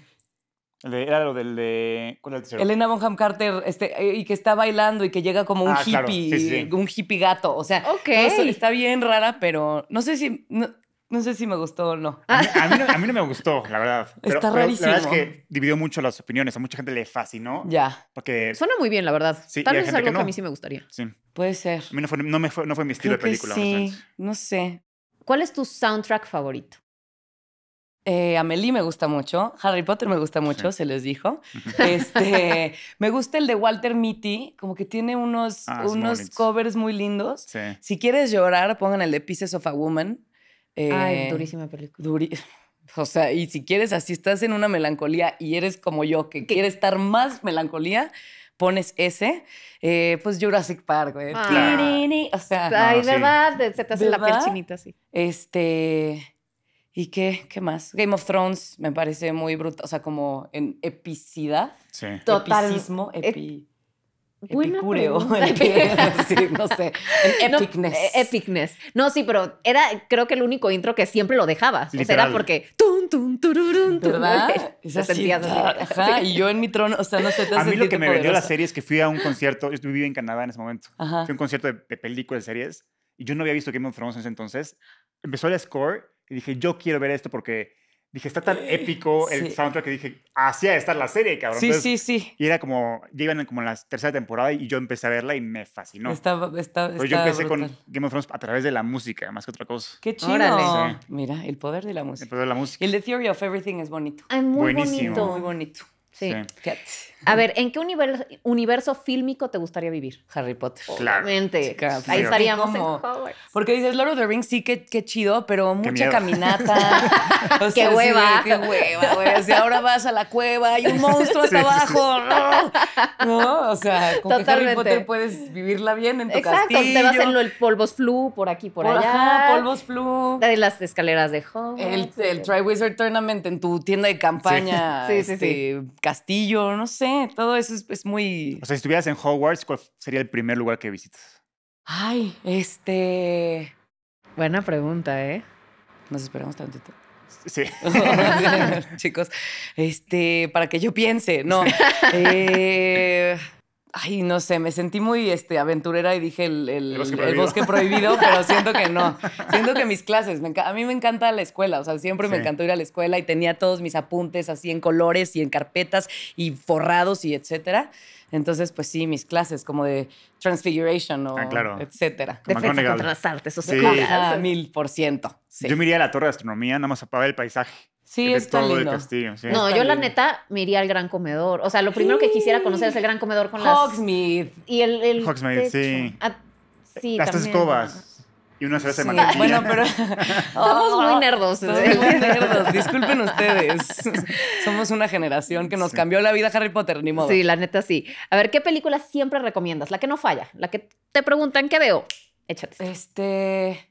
El de- era lo del de. ¿Cuál era el tercero? Elena Bonham Carter, este, eh, y que está bailando y que llega como un Ah, claro. hippie, Sí, sí. un hippie gato. O sea, Ok. todo eso está bien rara, pero no sé si, no, no sé si me gustó o no. A mí, a mí no, a mí no me gustó, la verdad. Pero, Está pero La verdad es rarísimo. que dividió mucho las opiniones. A mucha gente le fascinó. Ya, Porque. Suena muy bien, la verdad. Sí, Tal vez es algo que que, a no. mí sí me gustaría. Sí. puede ser. A mí no fue, no me fue, no fue mi estilo Creo de que película. sí, honestamente. no sé. ¿Cuál es tu soundtrack favorito? Eh, Amelie me gusta mucho, Harry Potter me gusta mucho, Sí. se les dijo. Este, me gusta el de Walter Mitty, como que tiene unos, Ah, unos covers muy lindos. Sí. Si quieres llorar, pongan el de Pieces of a Woman. Eh, Ay, durísima película. Duri- O sea, y si quieres, así estás en una melancolía y eres como yo, que quiere estar más melancolía, pones ese. Eh, pues Jurassic Park, güey. Ah. Tirini, O sea, Ay. ¿verdad? Se te hace la piel chinita, sí. este. ¿Y qué? ¿Qué más? Game of Thrones me parece muy brutal. O sea, como en epicidad. Sí. Total. Epicismo, epi, Buena pregunta. sí, no sé. En No, epicness. eh, epicness. No, sí, pero era creo que el único intro que siempre lo dejabas. O sea, era porque tun, tun, tururún, tun, ¿Verdad? Te sentías ajá, Y yo en mi trono, o sea, no sé, te A mí lo que me vendió la serie es que fui a un concierto. Yo vivía en Canadá en ese momento. Ajá. Fui a un concierto de, de películas, de series. Y yo no había visto Game of Thrones en ese entonces. Empezó el score y dije, yo quiero ver esto porque dije, está tan épico el Sí. soundtrack que dije, así ha de estar la serie, cabrón. Sí, Entonces, sí, sí. Y era como, ya iban como en la tercera temporada y yo empecé a verla y me fascinó. Está, está, Pero yo está empecé con brutal. Game of Thrones a través de la música, más que otra cosa. Qué chido. Órale. Sí. Mira, el poder de la música. Empezó de la música. El The Theory of Everything es bonito. Ay, muy Buenísimo. bonito. Muy bonito. Sí. Sí. A ver, ¿en qué universo, universo fílmico te gustaría vivir? Harry Potter. Claro. Chica, Ahí sí. estaríamos en Como- Hogwarts. Porque dices Lord of the Rings, sí, qué, qué chido, pero mucha miedo. caminata. O Qué sea, sí, hueva. qué hueva, güey. Si ahora vas a la cueva, hay un monstruo hasta Sí, sí, sí. abajo. No. O sea, con que Harry. Potter puedes vivirla bien en tu Exacto, castillo. te vas en lo, el polvos flu por aquí, por, Por- allá. ajá, polvos flu. De las escaleras de Hogwarts. El, el Triwizard Tournament en tu tienda de campaña, Sí, sí, este, castillo, no sé, todo eso es, es muy... O sea, si estuvieras en Hogwarts, ¿cuál sería el primer lugar que visitas? Ay, este... Buena pregunta, ¿eh? Nos esperamos tantito. Sí. Chicos, este, para que yo piense, no. eh, ay, no sé, me sentí muy este, aventurera y dije el, el- El bosque el prohibido. bosque prohibido, pero siento que no. Siento que mis clases, me a mí me encanta la escuela, o sea, siempre me Sí. encantó ir a la escuela y tenía todos mis apuntes así en colores y en carpetas y forrados y etcétera. Entonces, pues sí, mis clases como de Transfiguration o Ah, claro. etcétera. Defensa contra las artes Sí. oscuras. Ah, mil por ciento. Sí, Yo me iría a la Torre de Astronomía nada más a ver el paisaje. Sí, de está todo lindo. el castillo. sí. No, Está yo la neta me iría al gran comedor. O sea, lo primero que quisiera conocer es el gran comedor con las... Hogsmeade. Y el, el Hogsmeade, techo. sí. Ah, sí, Las tres escobas. Y una cerveza Sí, de mantequilla. Bueno, pero. Somos muy nerdos. Somos muy nerdos. Disculpen ustedes. Somos una generación que nos Sí. cambió la vida Harry Potter, ni modo. Sí, la neta sí. A ver, ¿qué película siempre recomiendas? La que no falla, la que te preguntan qué veo. Échate. Este.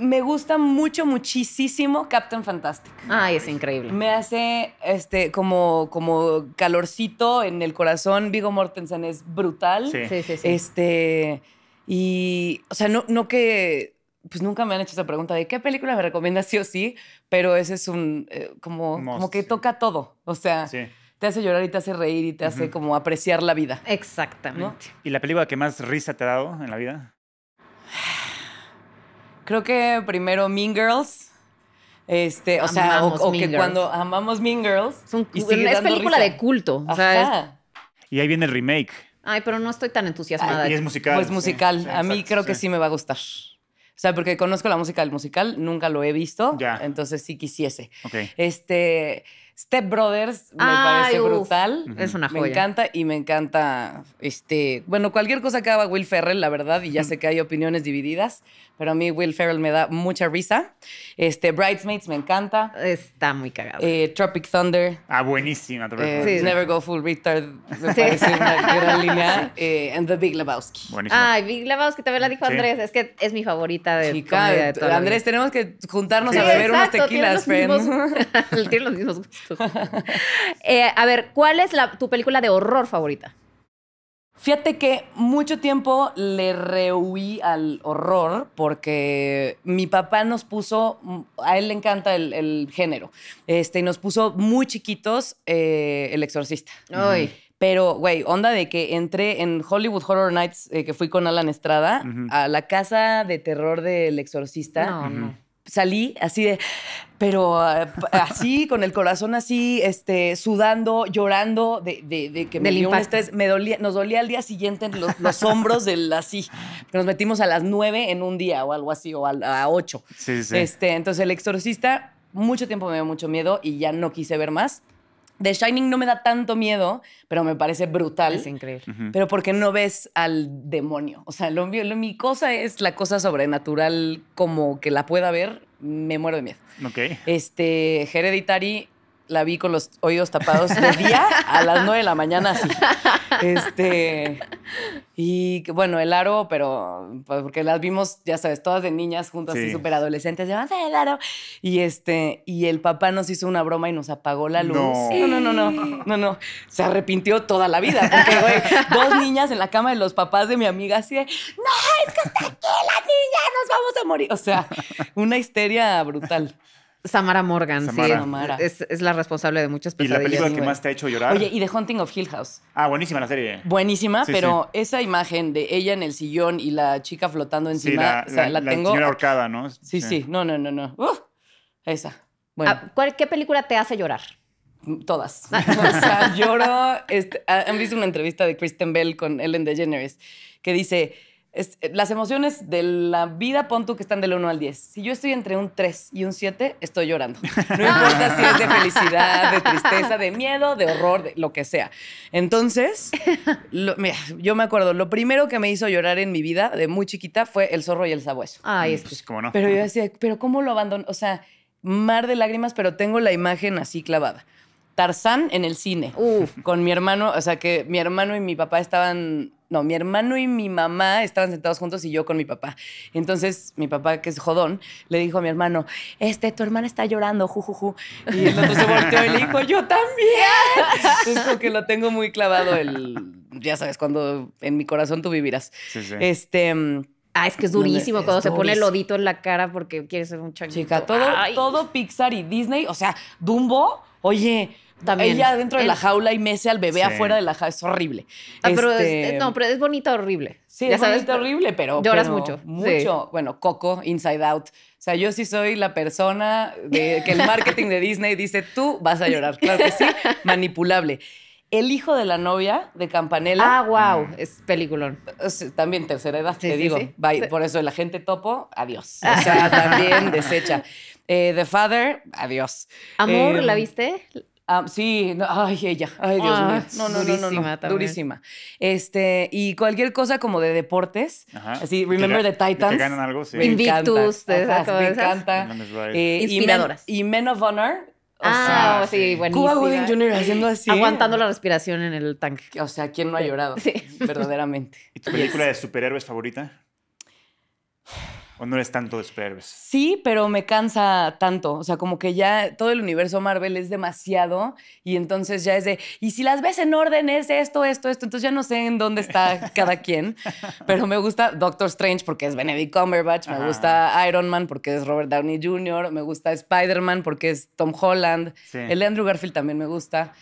Me gusta mucho, muchísimo Captain Fantastic. Ay, es increíble. Me hace este como, como calorcito en el corazón. Vigo Mortensen es brutal. Sí. Sí, sí, sí. Este. Y. O sea, no, no que. Pues nunca me han hecho esa pregunta de qué película me recomiendas sí o sí, pero ese es un. eh, como, como que sí. toca todo. O sea, Sí. te hace llorar y te hace reír y te hace como apreciar la vida. Exactamente. ¿Y la película que más risa te ha dado en la vida? Creo que primero Mean Girls. Este, o sea, o, Amamos o Mean que Girls. cuando amamos Mean Girls. Es, un- y sigue es dando película risa. de culto. O sea, es- Ajá. Y ahí viene el remake. ay, pero no estoy tan entusiasmada. y es musical. Pues musical. sí, a mí exacto, creo que sí me va a gustar. O sea, porque conozco la música del musical, nunca lo he visto. Ya. Entonces sí quisiese. Ok. Este, Step Brothers me Ay, parece uf, brutal. Es una Me joya. encanta y me encanta, este, bueno, cualquier cosa que haga Will Ferrell, la verdad, y ya sé que hay opiniones divididas, pero a mí Will Ferrell me da mucha risa. Este, Bridesmaids me encanta. Está muy cagado. Eh, Tropic Thunder. Ah, buenísima. Tropic eh, sí. Never Go Full Retard me Sí. parece una gran línea. Eh, and The Big Lebowski. Buenísima. Ay, Big Lebowski también la dijo Sí. Andrés. Es que es mi favorita de Chica, de toda la Andrés, vida. tenemos que juntarnos Sí, a beber exacto, unos tequilas, friend. tienen los mismos gustos. Eh, a ver, ¿cuál es la- tu película de horror favorita? Fíjate que mucho tiempo le rehuí al horror porque mi papá nos puso, a él le encanta el, el género, este, y nos puso muy chiquitos eh, El Exorcista. Ay, Pero, güey, onda de que entré en Hollywood Horror Nights, eh, que fui con Alan Estrada, a la casa de terror del Exorcista. no, no. Salí así de, pero ah, así, con el corazón así, este, sudando, llorando de, de- de que me dio un estrés. Me dolía, nos dolía al día siguiente en los, los hombros del así. Nos metimos a las nueve en un día o algo así, o a, a ocho. Sí, sí. Este, entonces, El Exorcista, mucho tiempo me dio mucho miedo y ya no quise ver más. The Shining no me da tanto miedo, pero me parece brutal. Es increíble. Pero porque no ves al demonio. O sea, lo, mío- lo- mi cosa es la cosa sobrenatural como que la pueda ver, me muero de miedo. Ok. Este, Hereditary la vi con los oídos tapados de día a las 9 de la mañana así. Este, y bueno, el aro, pero pues, porque las vimos, ya sabes, todas de niñas juntas Sí. súper adolescentes, de, vamos el aro. Y este, y el papá nos hizo una broma y nos apagó la luz. No. No, no, no, no, no, no. Se arrepintió toda la vida, porque, güey, dos niñas en la cama de los papás de mi amiga así de, no, es que está aquí la niña, nos vamos a morir. O sea, una histeria brutal. Samara Morgan, Samara. sí. Samara. Es, es la responsable de muchas Y la película que más te ha hecho llorar. Oye, y The Haunting of Hill House. Ah, buenísima la serie. Buenísima, Sí, pero esa imagen de ella en el sillón y la chica flotando Sí, encima, la, o sea, la, la tengo. señora ahorcada, ¿no? Sí, sí, no, no, no, no. Uf, esa. Bueno, Ah, ¿cuál- ¿Qué película te hace llorar? todas. o sea, lloro. este, ah, ¿Han visto una entrevista de Kristen Bell con Ellen DeGeneres que dice, es- las emociones de la vida, pon tú que están del 1 al 10. Si yo estoy entre un 3 y un 7, estoy llorando. No importa si es de felicidad, de tristeza, de miedo, de horror, de lo que sea. Entonces, lo- mira, yo me acuerdo, lo primero que me hizo llorar en mi vida, de muy chiquita, fue El zorro y el sabueso. Ay, es que Pues, ¿cómo no? Pero yo decía, ¿pero cómo lo abandono? O sea, mar de lágrimas, pero tengo la imagen así clavada. Tarzán en el cine. Uf. Con mi hermano, o sea, que mi hermano y mi papá estaban. No, mi hermano y mi mamá estaban sentados juntos y yo con mi papá. Entonces, mi papá, que es jodón, le dijo a mi hermano: Este, tu hermana está llorando, jujuju. Y el otro se volteó y le dijo: Yo también. Entonces, como que lo tengo muy clavado el. Ya sabes, cuando en mi corazón tú vivirás. Sí, sí. Este. mm, Ah, es que es No durísimo es cuando se pone el lodito en la cara porque quiere ser un changuito. Chica, todo, Ay. todo Pixar y Disney, o sea, Dumbo, oye, También. ella dentro de la jaula y mece al bebé Sí. afuera de la jaula, es horrible. Ah, pero es- Este, no, pero es bonita horrible. Sí, Ya es sabes, bonito, horrible, pero. lloras pero mucho, sí. Mucho. Bueno, Coco, Inside Out. O sea, yo sí soy la persona de que el marketing de Disney dice, tú vas a llorar. Claro que sí, manipulable. El hijo de la novia de Campanella. Ah, wow, es peliculón. También tercera edad, Sí, te sí, digo. sí. Bye. Sí. Por eso la gente topo, adiós. O sea, también desecha. Eh, The Father, adiós. Amor, Eh, ¿la viste? Ah, sí, no, ay, ella. Ay, Dios Ah, mío. No, no, no, no, durísima no. también. Durísima. Este, y cualquier cosa como de deportes. Ajá. Así, Que Remember ga- the Titans. Que ganan algo, sí. Me Invictus, encanta. de esa Ajá, me encanta. Eh, y Men- Inspiradoras. Y Men, of Honor. O ah, sea, sí, buenísimo. Cuba Gooding Jr. haciendo así. Aguantando la respiración en el tanque. O sea, ¿quién no ha llorado? Sí. Verdaderamente. ¿Y tu película de superhéroes favorita? ¿O no eres tanto de superhéroes? Sí, pero me cansa tanto. O sea, como que ya todo el universo Marvel es demasiado y entonces ya es de, y si las ves en orden es esto, esto, esto. Entonces ya no sé en dónde está cada quien. Pero me gusta Doctor Strange porque es Benedict Cumberbatch, me Ajá. gusta Iron Man porque es Robert Downey Jr., me gusta Spider-Man porque es Tom Holland, Sí. el de Andrew Garfield también me gusta.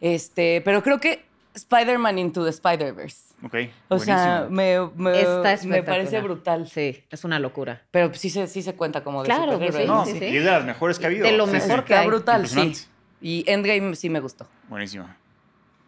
Este, pero creo que Spider-Man Into the Spider-Verse. Ok. O sea, me, me, Está me parece brutal. Sí, es una locura. Pero sí se, sí se cuenta como de Claro, pues superhéroe, sí, ¿no? No, sí, sí. y es de las mejores que ha habido. De lo Sí, mejor sí. que Está hay. brutal, sí. Y Endgame sí me gustó. Buenísimo.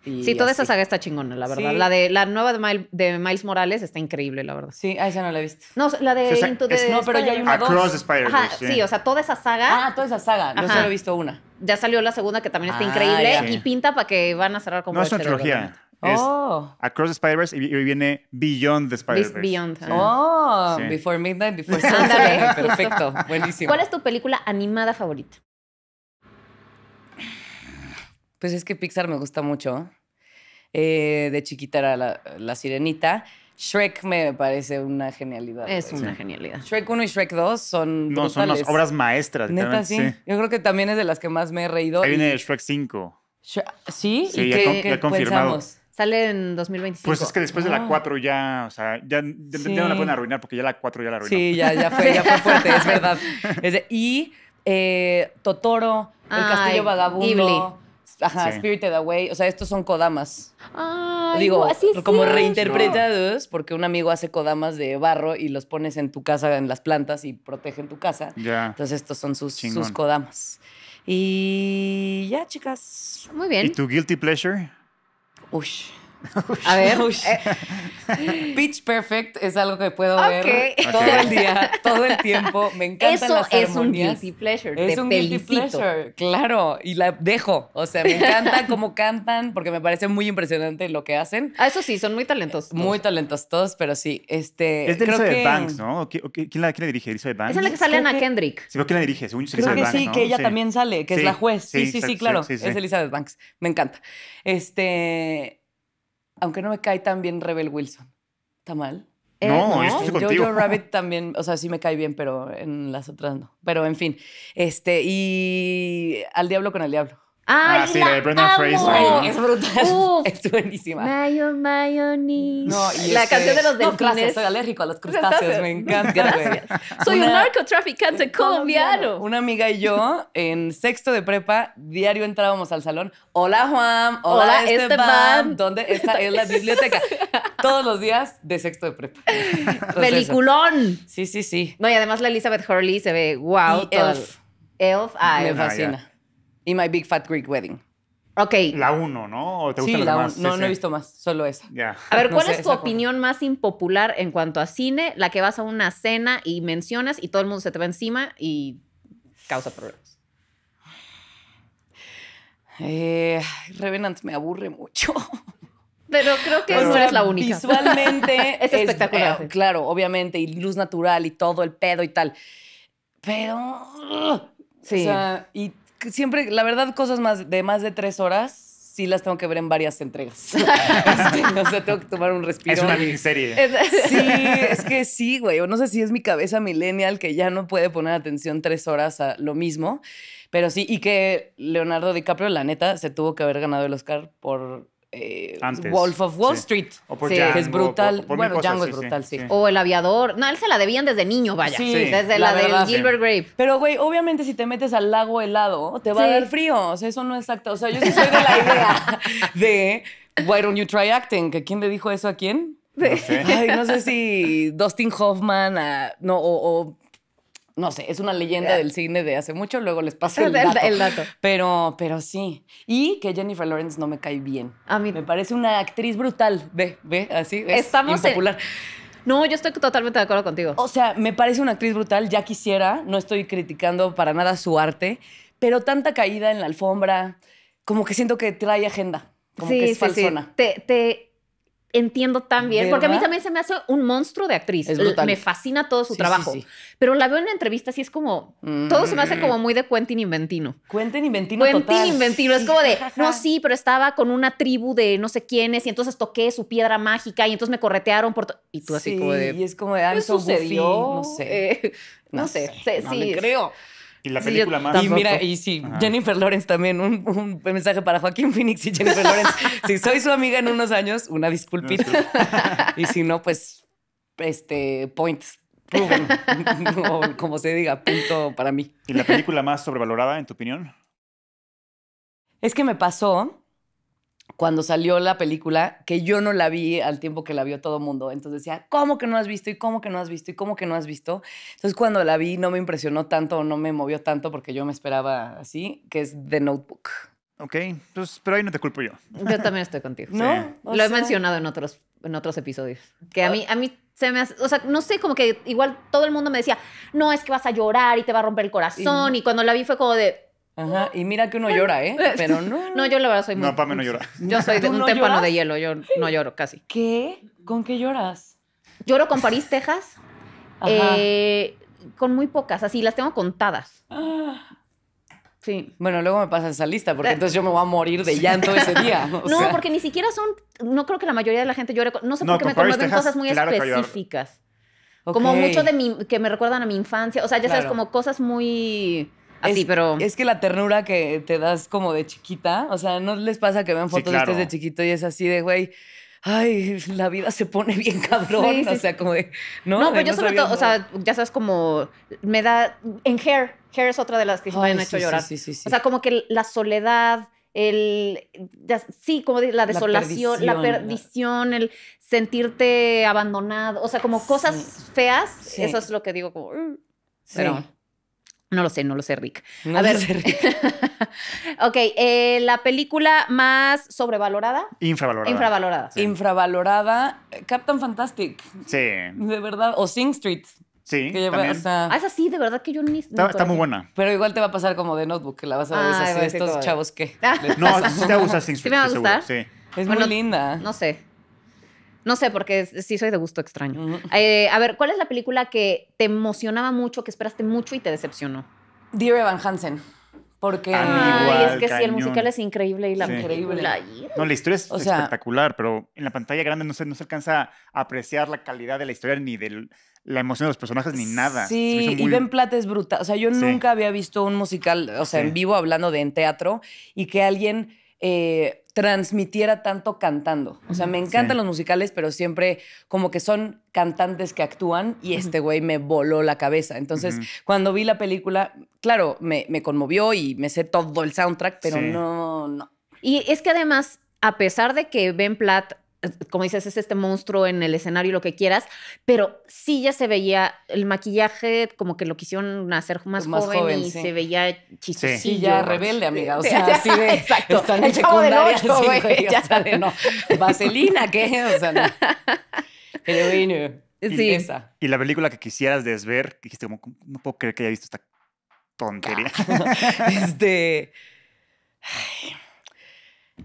Y Sí, toda así. esa saga está chingona, la verdad. Sí. La de la nueva de, Mile- de Miles Morales está increíble, la verdad. Sí, a esa no la he visto. No, la de Sí, o sea, Into es- the no, pero ya hay una Spider-Man. dos. Across Spider-Verse. Ajá, sí, o sea, toda esa saga. Ah, toda esa saga. No Ajá. solo he visto una. Ya salió la segunda que también está Ah, increíble y pinta para que van a cerrar como No es una este trilogía. Es Oh. Across the Spider-Verse y y viene Beyond the Spider-Verse. Beyond, Sí. Oh, Sí. Before Midnight, Before Sunset. Perfecto, buenísimo. ¿Cuál es tu película animada favorita? Pues es que Pixar me gusta mucho. Eh, de chiquita era la, la sirenita. Shrek me parece una genialidad. Es güey. una Sí. genialidad. Shrek 1 y Shrek 2 son No, son brutales. las obras maestras. Neta, sí. literalmente, Yo creo que también es de las que más me he reído. Ahí y- viene Shrek 5. Shrek- ¿Sí? Sí, ¿Y ya qué, con- qué ya confirmado. pensamos? Sale en 2025. Pues es que después de Ah. la 4 ya, o sea, ya, ya- Sí. ya no la pueden arruinar porque ya la 4 ya la arruinó. Sí, ya, ya fue, ya fue fuerte, es verdad. Es de- y eh, Totoro, El Ay, Castillo Vagabundo. Ghibli. Ajá, Sí. Spirited Away. O sea, estos son kodamas. Ay, Digo, sí como reinterpretados, porque un amigo hace kodamas de barro y los pones en tu casa, en las plantas y protegen tu casa. Ya. Entonces, estos son sus, Chingón. sus kodamas. Y ya, chicas. Muy ¿Y bien. tu guilty pleasure? Ush. A ver. Eh, Pitch Perfect es algo que puedo ver todo el día, todo el tiempo. Me encantan eso las es un guilty pleasure. Es Te un felicito. guilty pleasure, claro, y la dejo. O sea, me encanta cómo cantan, porque me parece muy impresionante lo que hacen. Ah, eso sí, son muy talentosos. Muy talentosos todos, pero sí, este. Es de creo Elizabeth que- Banks, ¿no? ¿O qui- o qui- ¿Quién la, quién la dirige? ¿Elizabeth Banks? Es en la que sale Ana que- Kendrick. Sí, ¿pero quién la dirige? Según yo es Creo Elizabeth que sí, Banks, ¿no? que ella Sí. también sale, que es Sí, la juez. Sí, sí, sí, claro. sí, sí. Es Elizabeth Banks. Me encanta. Este. Aunque no me cae tan bien Rebel Wilson. ¿Está mal? Eh, No, yo estoy contigo. Jojo Rabbit también, o sea, sí me cae bien, pero en las otras no. Pero en fin, este, y al diablo con el diablo. Ay, Ah, sí, la de Brendan. Fraser, ¿no? es brutal. Uf. Es buenísima. Mayo, mayonnaise. No, y la este- canción de los No, delfines. gracias, soy alérgico a los crustáceos, me encanta, güey. Soy un Una- narcotraficante colombiano. Una amiga y yo, en sexto de prepa, diario entrábamos al salón. Hola, Juan. Hola, Hola, Esteban. Esteban. ¿Dónde está es la biblioteca? Todos los días de sexto de prepa. Entonces, Peliculón. Sí, sí, sí. No, y además la Elizabeth Hurley se ve wow. Y Elf. Elf. Ah, Me Elf. fa- fascina. Y My Big Fat Greek Wedding. Ok. La 1, ¿no? ¿O te Sí, gustan la las demás? un- no, Sí, no he visto más, solo esa. Ya. A ver, No ¿cuál sé, es tu opinión más impopular en cuanto a cine? La que vas a una cena y mencionas y todo el mundo se te va encima y causa problemas. Eh, Revenant me aburre mucho. Pero creo que no eres la única. Visualmente Es espectacular, eh, claro, obviamente, y luz natural y todo el pedo y tal. Pero. Sí. O sea, y siempre, la verdad, cosas más de más de tres horas, sí las tengo que ver en varias entregas. Este, o sea, tengo que tomar un respiro. Es una miniserie. Sí, es que sí, güey. O no sé si es mi cabeza millennial que ya no puede poner atención tres horas a lo mismo. Pero sí, y que Leonardo DiCaprio, la neta, se tuvo que haber ganado el Oscar por eh, Antes, Wolf of Wall sí. Street. O por Sí. Django, que es brutal. por- por mil bueno, cosas, Django es brutal, sí. sí. O el aviador. No, él se la debían desde niño, vaya. Sí, desde la la, del verdad. Gilbert Grape. Pero, güey, obviamente si te metes al lago helado, te va Sí. a dar frío. O sea, eso no es exacto. O sea, yo sí soy de la idea de Why don't you try acting? ¿Que quién le dijo eso a quién? No sé. Ay, no sé si Dustin Hoffman, no, o, o- no sé, es una leyenda del cine de hace mucho, luego les paso el dato. el dato. Pero, pero sí. Y que Jennifer Lawrence no me cae bien. A mí- Me parece una actriz brutal. Ve, ve, así. Es Estamos en-. No, yo estoy totalmente de acuerdo contigo. O sea, me parece una actriz brutal, ya quisiera, no estoy criticando para nada su arte, pero tanta caída en la alfombra, como que siento que trae agenda, como que es falsona. Te, te entiendo tan bien, porque a mí también se me hace un monstruo de actriz. Me fascina todo su Sí, trabajo. sí. Pero la veo en entrevistas y es como, todo se me hace Mm. como muy de Quentin Inventino. Cuenten Inventino Quentin total. Inventino, es como de, no, sí, pero estaba con una tribu de no sé quiénes y entonces toqué su piedra mágica y entonces me corretearon por... to-". Y tú así Sí, como de... Y es como de, ¿Qué goofy, sucedió? no sé. Eh, no, sé, no sí. le creo. Y la Sí, película más. Y mira, y sí, Ajá. Jennifer Lawrence también, un, un mensaje para Joaquín Phoenix y Jennifer Lawrence. si soy su amiga en unos años, una disculpita. y si no, pues, este, point proven. o como se diga, punto para mí. ¿Y la película más sobrevalorada, en tu opinión? Es que me pasó cuando salió la película que yo no la vi al tiempo que la vio todo el mundo. Entonces decía, ¿cómo que no has visto? ¿Y cómo que no has visto? ¿Y cómo que no has visto? Entonces cuando la vi no me impresionó tanto o no me movió tanto porque yo me esperaba así, que es The Notebook. Ok, pues, pero ahí no te culpo yo. Yo también estoy contigo. ¿No? Lo he mencionado en otros, en otros episodios. Que a mí, a mí se me hace, o sea, no sé, como que igual todo el mundo me decía, no, es que vas a llorar y te va a romper el corazón. Y, cuando la vi fue como de, Ajá, y mira que uno llora, ¿eh? Pero no. no, yo la verdad soy muy... No, Pame no llora. Yo soy de ¿Tú un no témpano lloras? de hielo, yo no lloro casi. ¿Qué? ¿Con qué lloras? Lloro con París, Texas, Ajá. eh, con muy pocas, así las tengo contadas. Ah. Sí. Bueno, luego me pasas esa lista, porque entonces yo me voy a morir de llanto ese día. o No, sea. porque ni siquiera son, no creo que la mayoría de la gente llore, con- no sé No, por qué me Paris, conmueven Texas, cosas muy claro específicas. Como mucho de mi, que me recuerdan a mi infancia, o sea, ya sabes, como cosas muy así, es, pero... Es que la ternura que te das como de chiquita, o sea, ¿no les pasa que Sí, fotos claro. de ustedes de chiquito y es así de, güey, ay, la vida se pone bien cabrón? Sí, sí. O sea, como de, ¿no? No, De pero yo sobre todo, o sea, ya sabes, como me da, en Hair, Hair es otra de las que me han sí, hecho sí, llorar. sí, sí, sí. O sea, como que la soledad, el, ya- sí, como de- la desolación, la perdición, la- perdición, el sentirte abandonado, o sea, como cosas Sí. feas, Sí. eso es lo que digo como, "Mm". Sí. pero no lo sé, no lo sé, Rick. No a ver, sé, Rick. ok, eh, la película más sobrevalorada, Infravalorada. infravalorada. Sí. Infravalorada, Captain Fantastic, Sí, de verdad, o Sing Street, sí, que lleva, también. o sea, Ah, esa sí, de verdad que yo ni... está, está muy buena. pero igual te va a pasar como de Notebook, que la vas a ver Ay, es así va a estos chavos que Ah. No, sí te gusta Sing ¿Sí me va a Street, gustar? seguro, Sí. Es Bueno, muy linda. No sé. No sé, porque sí soy de gusto extraño. Eh, a ver, ¿cuál es la película que te emocionaba mucho, que esperaste mucho y te decepcionó? Dear Evan Hansen. Porque Ay, igual, es que sí, el musical es increíble y la Sí. ay. No, la historia es O sea- espectacular, pero en la pantalla grande no se, no se alcanza a apreciar la calidad de la historia ni de la emoción de los personajes ni nada. Sí, hizo y muy- Ben Platt es brutal. O sea, yo Sí. nunca había visto un musical, o sea, Sí. en vivo hablando de en teatro y que alguien eh, transmitiera tanto cantando. O sea, me encantan Sí. los musicales, pero siempre como que son cantantes que actúan y este güey me voló la cabeza. Entonces, cuando vi la película, claro, me, me conmovió y me sé todo el soundtrack, pero Sí. no, no. Y es que además, a pesar de que Ben Platt, como dices, es este monstruo en el escenario y lo que quieras, pero sí ya se veía el maquillaje como que lo quisieron hacer más, Más joven, joven, y sí. se veía chistosillo. Sí, ya rebelde, amiga. O sea, así de. exacto. Están en secundaria, Ocho, sí, güey, ya. O sea, de no. Vaselina, ¿qué? O sea, no. Pero bueno. Sí. Esa. Y la película que quisieras desver, dijiste como, "¿Cómo- no puedo creer que haya visto esta tontería. Este.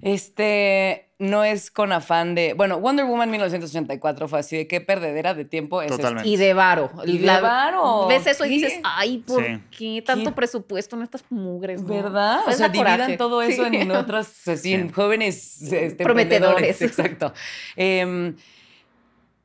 Este no es con afán de. Bueno, Wonder Woman 1984 fue así de qué perdedera de tiempo es? Totalmente. Y de varo. Y de varo. Ves eso y ¿Qué? dices, ay, ¿por Sí. qué tanto ¿Qué? presupuesto en estas mugres? no?" ¿Verdad? O Pues sea, da dividan coraje. todo eso Sí. en otros, así, en Sí. jóvenes este, Prometedores. Exacto.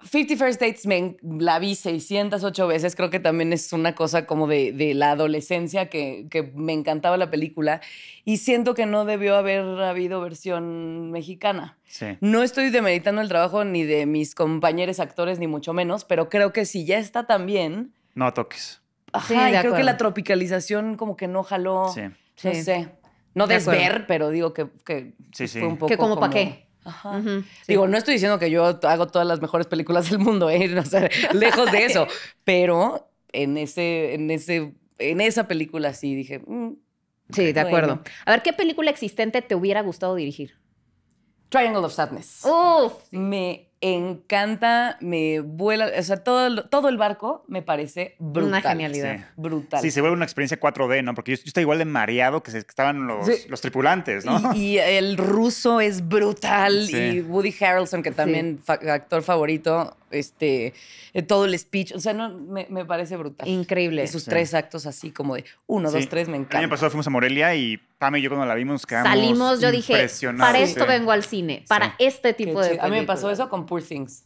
Fifty First Dates me la vi 608 veces. Creo que también es una cosa como de, de la adolescencia que, que me encantaba la película. Y siento que no debió haber habido versión mexicana. Sí. No estoy demeritando el trabajo ni de mis compañeros actores, ni mucho menos, pero creo que si ya está tan bien. No toques. Ajá, Sí, y creo que la tropicalización como que no jaló. Sí. No Sí. sé. No De acuerdo. desver, pero digo que, que Sí, sí. fue un poco. Que como pa' qué. Ajá. Sí. Digo, no estoy diciendo que yo hago todas las mejores películas del mundo, ¿eh? O sea, lejos de eso. Pero en ese, en ese, en esa película sí dije. mm, Sí, de acuerdo. A ver, ¿qué película existente te hubiera gustado dirigir? Triangle of Sadness. Uf, Me encanta, me vuela, o sea, todo, el- todo el barco me parece brutal. Una genialidad. Sí. Brutal. Sí, se vuelve una experiencia 4D, ¿no? Porque yo, yo estoy igual de mareado que, se- que estaban los, Sí. los tripulantes, ¿no? Y, y el ruso es brutal. Sí. Y Woody Harrelson, que también fa- actor favorito, este, eh, todo el speech. O sea, no, me, me parece brutal. increíble. Y sus Sí. tres actos así como de uno, Sí. dos, tres, me El encanta. año pasado fuimos a Morelia y Pam y yo cuando la vimos quedamos Salimos, yo dije, para esto Sí. vengo al cine, para Sí. este Qué tipo de. A mí me pasó eso con Poor Things.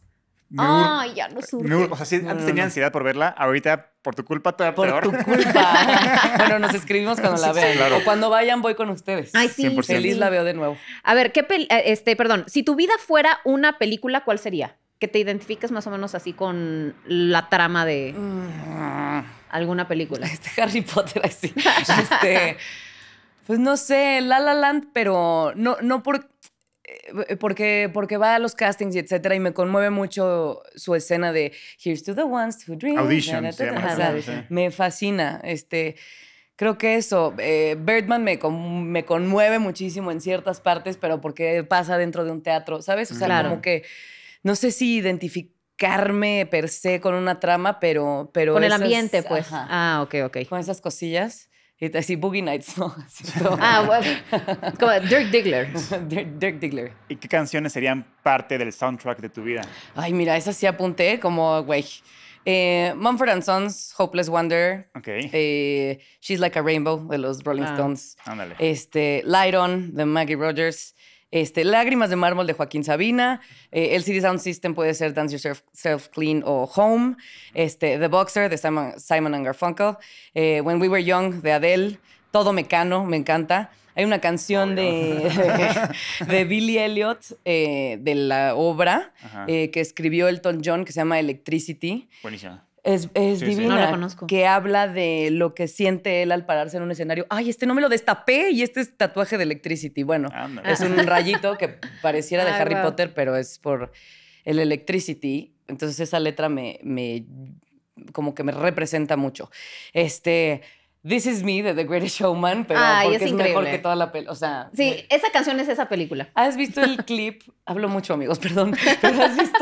Ay, ya no surge. o sea, sí, No, antes no, tenía no. ansiedad por verla, ahorita por tu culpa todavía Por peor. tu culpa. bueno, nos escribimos cuando la Sí, vean. claro. O cuando vayan, voy con ustedes. Ay, sí, 100%. Feliz la veo de nuevo. A ver, ¿qué pel- eh, este, perdón, si tu vida fuera una película, ¿cuál sería? Que te identifiques más o menos así con la trama de Mm. alguna película. Este Harry Potter así. Este, pues no sé, La La Land, pero no, no por, porque, porque va a los castings y etcétera, y me conmueve mucho su escena de Here's to the ones who dream. Audition. Me fascina. Este, creo que eso. eh, Birdman me, con- me conmueve muchísimo en ciertas partes, pero porque pasa dentro de un teatro, ¿sabes? O sea, Claro. como que no sé si identificarme per se con una trama, pero. pero Con el esas- ambiente, pues. ajá Ah, ok, ok. con esas cosillas. Y así Boogie Nights, ¿no? Así. Ah, bueno, como Dirk Diggler. Dirk, Dirk Diggler. ¿Y qué canciones serían parte del soundtrack de tu vida? Ay, mira, esa sí apunté como, güey. Eh, Mumford and Sons, Hopeless Wonder. Ok. eh, She's Like a Rainbow de los Rolling Ah. Stones. Ándale. Este, Light On de Maggie Rogers. Este, Lágrimas de Mármol de Joaquín Sabina. Eh, LCD Sound System puede ser Dance Yourself Self Clean o Home. Este, The Boxer de Simon, Simon and Garfunkel. Eh, When We Were Young de Adele. Todo Mecano, me encanta. Hay una canción de, de, de Billy Elliot eh, de la obra que escribió Elton John que se llama Electricity. Buenísima. Es, es Sí, sí. divina. No la conozco. Que habla de lo que siente él al pararse en un escenario. Ay, este no me lo destapé y este es tatuaje de Electricity. Bueno, es un rayito que pareciera de Ay, Harry. Potter, pero es por el Electricity. Entonces esa letra me, me como que me representa mucho. Este, This is Me de The Greatest Showman, pero Ay, porque es es, mejor increíble. que toda la película. O sea, Sí, esa canción es esa película. ¿Has visto el clip? Hablo mucho, amigos, perdón. Pero ¿has visto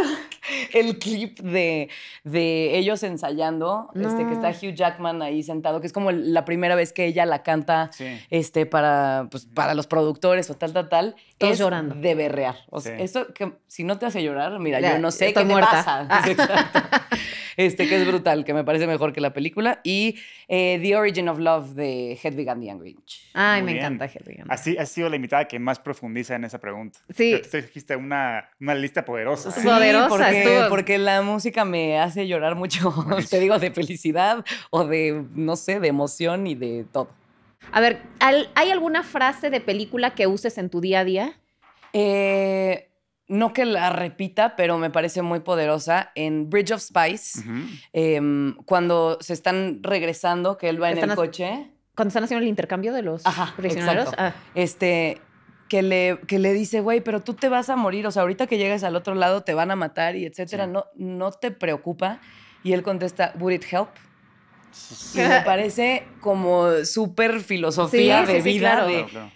el clip de, de ellos ensayando? Este, que está No. Hugh Jackman ahí sentado, que es como la primera vez que ella la canta Sí. este, para, pues, para los productores o tal, tal, tal. Todos es llorando. de berrear. O sea, Sí. eso que si no te hace llorar, mira, Ya, yo no sé qué te pasa. Ah. Exacto. este, que es brutal, que me parece mejor que la película. Y eh, The Origin of Love de Hedwig and the Angry Inch. Ay, Muy me bien. encanta Hedwig. Así ha sido la invitada que más profundiza en esa pregunta. Sí. Pero tú te dijiste una, una lista poderosa. Sí. Porque, la música me hace llorar mucho, te digo, de felicidad o de, no sé, de emoción y de todo. A ver, ¿al- ¿hay alguna frase de película que uses en tu día a día? Eh, no que la repita, pero me parece muy poderosa. En Bridge of Spice, em, cuando se están regresando, que él va en el coche. Cuando están haciendo el intercambio de los Ajá, prisioneros. Ah, este, que le, que le dice, güey, pero tú te vas a morir, o sea, ahorita que llegues al otro lado te van a matar y etcétera, Sí. no, no te preocupa. Y él contesta, would it help? Y me parece como súper filosofía Sí, de sí, sí, vida. claro. de- Claro, claro.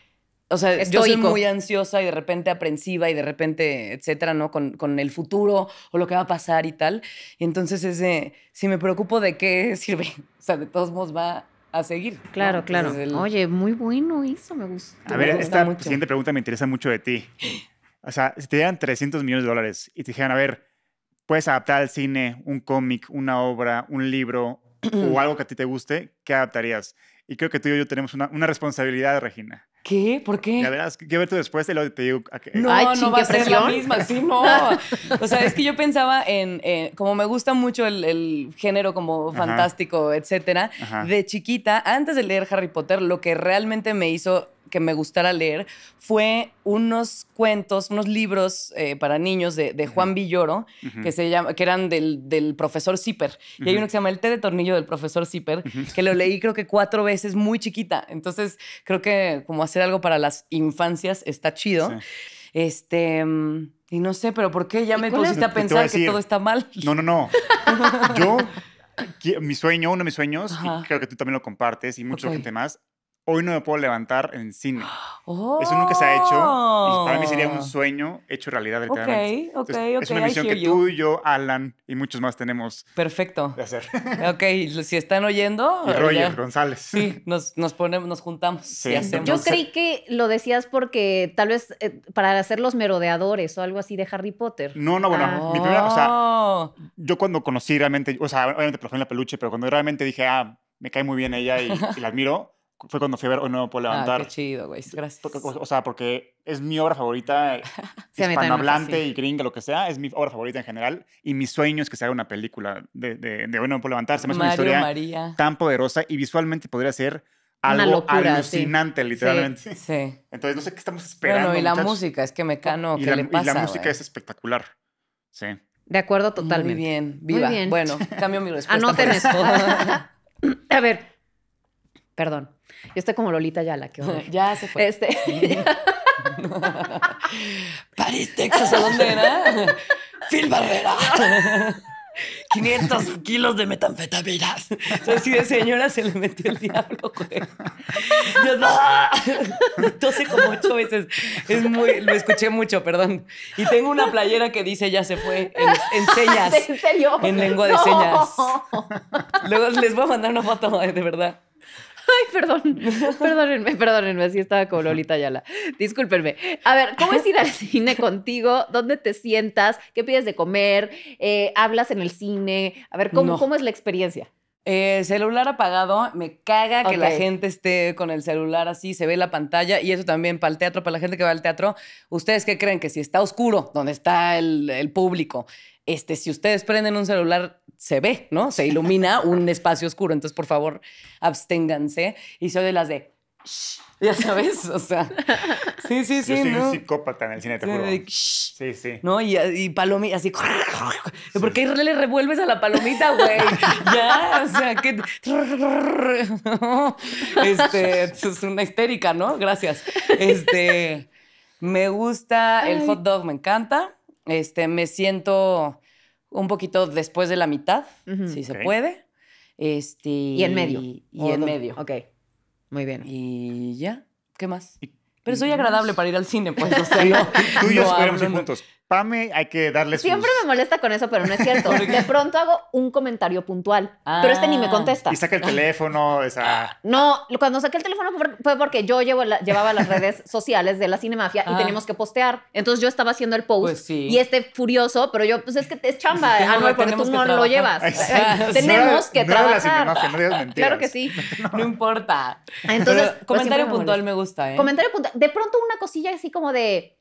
o sea, yo soy Estoico. muy ansiosa y de repente aprensiva y de repente, etcétera, ¿no? Con, con el futuro o lo que va a pasar y tal. Y entonces es de, si me preocupo de qué sirve, o sea, de todos modos va a seguir. ¿no? claro, claro. El- Oye, muy bueno eso, me gustó. A ver, gusta esta mucho. siguiente pregunta me interesa mucho de ti. O sea, si te dieran 300 millones de dólares y te dijeran, a ver, puedes adaptar al cine un cómic, una obra, un libro o algo que a ti te guste, ¿qué adaptarías? Y creo que tú y yo tenemos una, una responsabilidad, Regina. ¿Qué? ¿Por qué? Ya verás, quiero ver tú después y luego te digo qué- No, Ay, no va a ser la misma, sí, no. O sea, es que yo pensaba en, eh, como me gusta mucho el, el género como Ajá. fantástico, etcétera, Ajá. de chiquita, antes de leer Harry Potter, lo que realmente me hizo que me gustara leer fue unos cuentos, unos libros eh, para niños de, de Juan Villoro, que se llama, que eran del, del profesor Zipper. Y hay uno que se llama El té de tornillo del profesor Zipper, que lo leí creo que cuatro veces muy chiquita. Entonces, creo que como hacer algo para las infancias está chido. Sí. Este, y no sé, pero ¿por qué ya ¿Y me es? pusiste a pensar que todo está mal? No, no, no. Yo, mi sueño, uno de mis sueños, Ajá. y creo que tú también lo compartes y mucha gente más, hoy no me puedo levantar en cine. Oh. Eso nunca se ha hecho y para mí sería un sueño hecho realidad, Ok, literalmente. ok, Entonces, ok. Es una misión que you. tú y yo, Alan y muchos más tenemos Perfecto. de hacer. Ok, si están oyendo. Y Roger ya- González. Sí, nos, nos ponemos, nos juntamos Sí. y hacemos. Yo creí que lo decías porque tal vez eh, para hacer los merodeadores o algo así de Harry Potter. No, no, bueno, Ah. mi primera, o sea, Oh. yo cuando conocí realmente, o sea, obviamente por la peluche, pero cuando realmente dije, ah, me cae muy bien ella y, y la admiro, fue cuando fui a ver Hoy no me puedo Ah, levantar. qué chido, güey. Gracias. O o sea, porque es mi obra favorita, Sí, hispanohablante y gringa, lo que sea, es mi obra favorita en general. Y mi sueño es que se haga una película de, de, de Hoy no me puedo levantar. Se me hace una historia María. tan poderosa y visualmente podría ser algo locura, sí. alucinante, literalmente. Sí. Entonces, no sé qué estamos esperando. Bueno, y la muchachos. música, es que Mecano, y ¿qué la, le y pasa? la música güey? es espectacular. Sí. De acuerdo totalmente. Muy bien, Muy viva. bien. Bueno, cambio mi respuesta. Anoten eso. A ver, perdón. Yo estoy como Lolita Yala, horror. ya se fue. Este, París, Texas, ¿a dónde era? Phil Barrera. 500 kilos de metanfetaminas. O sea, así de señora se le metió el diablo, güey. Yo, ¡no! Tose como ocho veces. Es muy, lo escuché mucho, perdón. Y tengo una playera que dice ya se fue en, en señas. ¿En serio? En lengua de No. señas. Luego les voy a mandar una foto, de verdad. Ay, perdón. Perdónenme, perdónenme, así estaba como Lolita Yala. Discúlpenme. A ver, ¿cómo es ir al cine contigo? ¿Dónde te sientas? ¿Qué pides de comer? Eh, ¿Hablas en el cine? A ver, ¿cómo, No. ¿cómo es la experiencia? Eh, celular apagado, me caga que la gente esté con el celular así, se ve la pantalla y eso también para el teatro, para la gente que va al teatro. ¿Ustedes qué creen? Que si está oscuro, donde está el, el público, este, si ustedes prenden un celular, se ve, ¿no? Se ilumina un espacio oscuro. Entonces, por favor, absténganse. Y soy de las de... "Shh", ya sabes, o sea... Sí, sí, sí, Yo soy ¿no? un psicópata en el cine, te juro. "Shh", Sí, sí. ¿no? Y, y palomita, así. ¿Por qué le revuelves a la palomita, güey? ya, o sea, que. este, es una histérica, ¿no? Gracias. Este, me gusta el hot dog, me encanta. Este, me siento un poquito después de la mitad, si se puede. Este, Y en medio. Y ¿O en dónde? medio. Ok. Muy bien. Y ya, ¿qué más? Pero soy agradable para ir al cine, pues, o sea, Sí, no, tú y yo no- juntos. Pame, hay que darle sus... Siempre me molesta con eso, pero no es cierto. De pronto hago un comentario puntual, pero este ni me Ah. contesta. Y saca el teléfono, o sea... No, cuando saqué el teléfono fue- porque yo llevo la- llevaba las redes sociales de la Cinemafia y Ah. teníamos que postear. Entonces yo estaba haciendo el post Pues sí. y este furioso, pero yo, pues es que es chamba, Anuel, porque tú no lo llevas. Sí. Sí. Tenemos No que no la trabajar. Cinemafia, no digas mentiras. Claro que sí. No importa. Entonces, Pero pues, comentario me puntual molesta. me gusta, ¿eh? Comentario puntual. De pronto una cosilla así como de.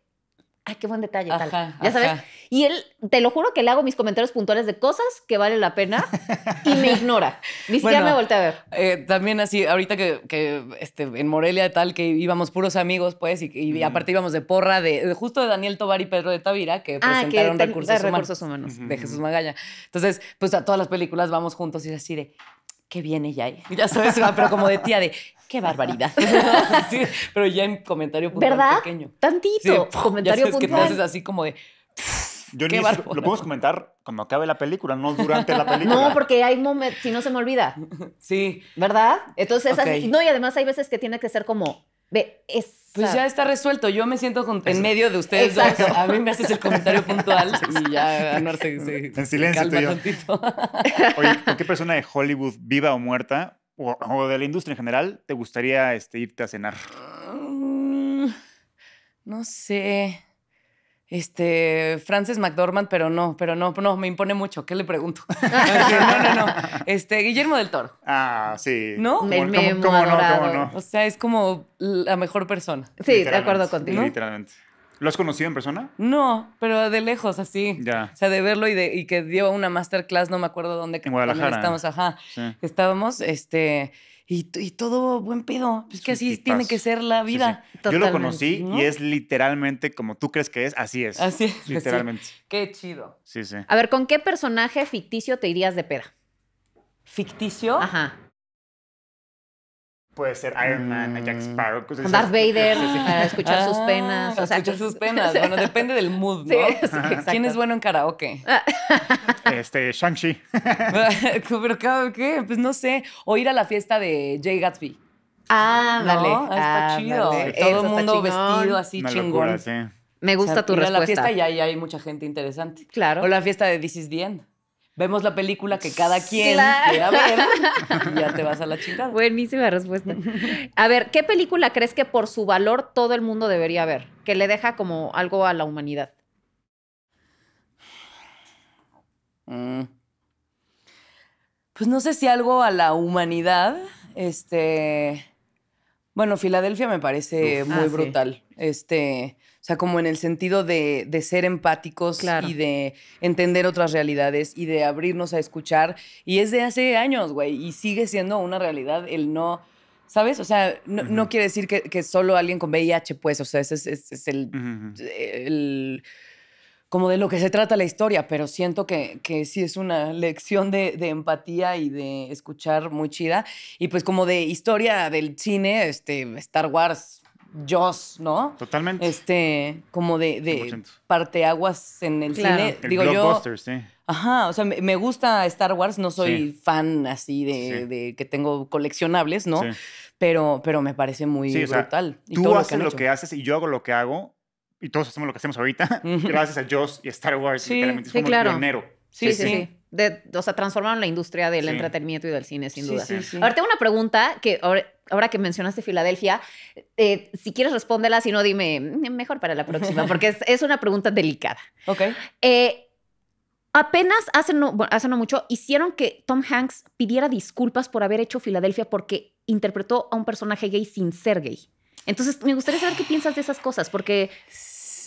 Ay, qué buen detalle, tal. Ajá, ya sabes. ajá. Y él, te lo juro que le hago mis comentarios puntuales de cosas que vale la pena y me ignora. Ni siquiera Bueno, me voltea a ver. Eh, también así, ahorita que, que, este, en Morelia y tal, que íbamos puros amigos, pues, y, y Mm. aparte íbamos de porra de, de- justo de Daniel Tobar y Pedro de Tavira, que Ah, que presentaron ten- recursos, de humanos, recursos humanos. De Jesús Magalla. Entonces, pues a todas las películas vamos juntos y es así de, qué viene ya, ya sabes, pero como de tía de, qué barbaridad. Sí, pero ya en comentario puntual ¿Verdad? pequeño. Tantito. Sí, comentario ya sabes que te puntual. haces así como de, Yo ni lo podemos comentar cuando acabe la película, no durante la película. No, porque hay momentos, si no se me olvida, sí, ¿verdad? Entonces, es así. No, y además hay veces que tiene que ser como, ve, es. Pues ya está resuelto. Yo me siento con- en medio de ustedes Exacto. dos. A mí me haces el comentario puntual y ya Anuar se, se- En se silencio calma tú y yo. tantito. Oye, ¿con qué persona de Hollywood, viva o muerta, o, o de la industria en general, te gustaría este, irte a cenar? Mm, No sé. Este, Frances McDormand, pero no, pero no, no, me impone mucho. ¿Qué le pregunto? No, no, no. Este, Guillermo del Toro. Ah, sí. ¿No? ¿Cómo, El cómo- memo cómo no? ¿Cómo no? O sea, es como la mejor persona. Sí, de acuerdo contigo. Literalmente. ¿Lo has conocido en persona? No, pero de lejos, así. Ya. O sea, de verlo y, de, y que dio una masterclass, no me acuerdo dónde. que En Guadalajara. Estábamos, ajá. Sí. Estábamos, este, y, y todo buen pedo. Es que así tiene que ser la vida. sí. Yo lo conocí ¿no? y es literalmente como tú crees que es, así es. Así es. Literalmente. Qué chido. Sí, sí. A ver, ¿con qué personaje ficticio te irías de peda? ¿Ficticio? Ajá. Puede ser Iron Man, Jack Mm. Sparrow. cosas. Darth Vader, Sí, sí. para escuchar sus Ah, penas. para o sea, escuchar sus penas. Bueno, depende del mood, ¿no? Sí, sí, exacto. ¿Quién es bueno en karaoke? Este, Shang-Chi. Pero ¿qué- ¿qué? Pues no sé. O ir a la fiesta de Jay Gatsby. Ah, vale. ¿no? Ah, Está Ah, chido. vale. Todo el mundo vestido así Una chingón. locura, sí. Me gusta O sea, tu ir a respuesta. la fiesta y ahí hay mucha gente interesante. Claro. O la fiesta de This is the End. Vemos la película que cada quien Claro. quiera ver y ya te vas a la chingada. Buenísima respuesta. A ver, ¿qué película crees que por su valor todo el mundo debería ver? Que le deja como algo a la humanidad. Mm. Pues no sé si algo a la humanidad. Este. Bueno, Filadelfia me parece Uf. muy Ah, sí. brutal. Este. O sea, como en el sentido de, de ser empáticos Claro. y de entender otras realidades y de abrirnos a escuchar. Y es de hace años, güey. Y sigue siendo una realidad el no. ¿Sabes? O sea, no, no Ujú. quiere decir que, que solo alguien con VIH, pues, o sea, ese es, ese es el, Ujú, ujú. el- como de lo que se trata la historia, pero siento que, que sí es una lección de, de empatía y de escuchar muy chida. Y pues como de historia del cine, este, Star Wars, Joss, ¿no? Totalmente. Este, como de, de 100%. parteaguas en el Claro. cine. El Digo yo, sí. Ajá, o sea, me, gusta Star Wars, no soy Sí. fan así de, Sí. de que tengo coleccionables, ¿no? Sí. Pero, pero me parece muy Sí, o sea, brutal. Y Tú todo haces lo que haces y yo hago lo que hago y todos hacemos lo que hacemos ahorita gracias a Joss y Star Wars. Sí, literalmente. Es sí, como claro. el pionero. Sí, Sí, sí, sí. De- o sea, transformaron la industria del Sí. entretenimiento y del cine, sin Sí, duda. sí, sí. Ahora tengo una pregunta que ahora, ahora que mencionaste Filadelfia, eh, si quieres respóndela, si no, dime "Mm, mejor para la próxima, porque es, es una pregunta delicada. Ok. Eh, apenas hace no, bueno, hace no mucho hicieron que Tom Hanks pidiera disculpas por haber hecho Filadelfia porque interpretó a un personaje gay sin ser gay. Entonces, me gustaría saber qué piensas de esas cosas, porque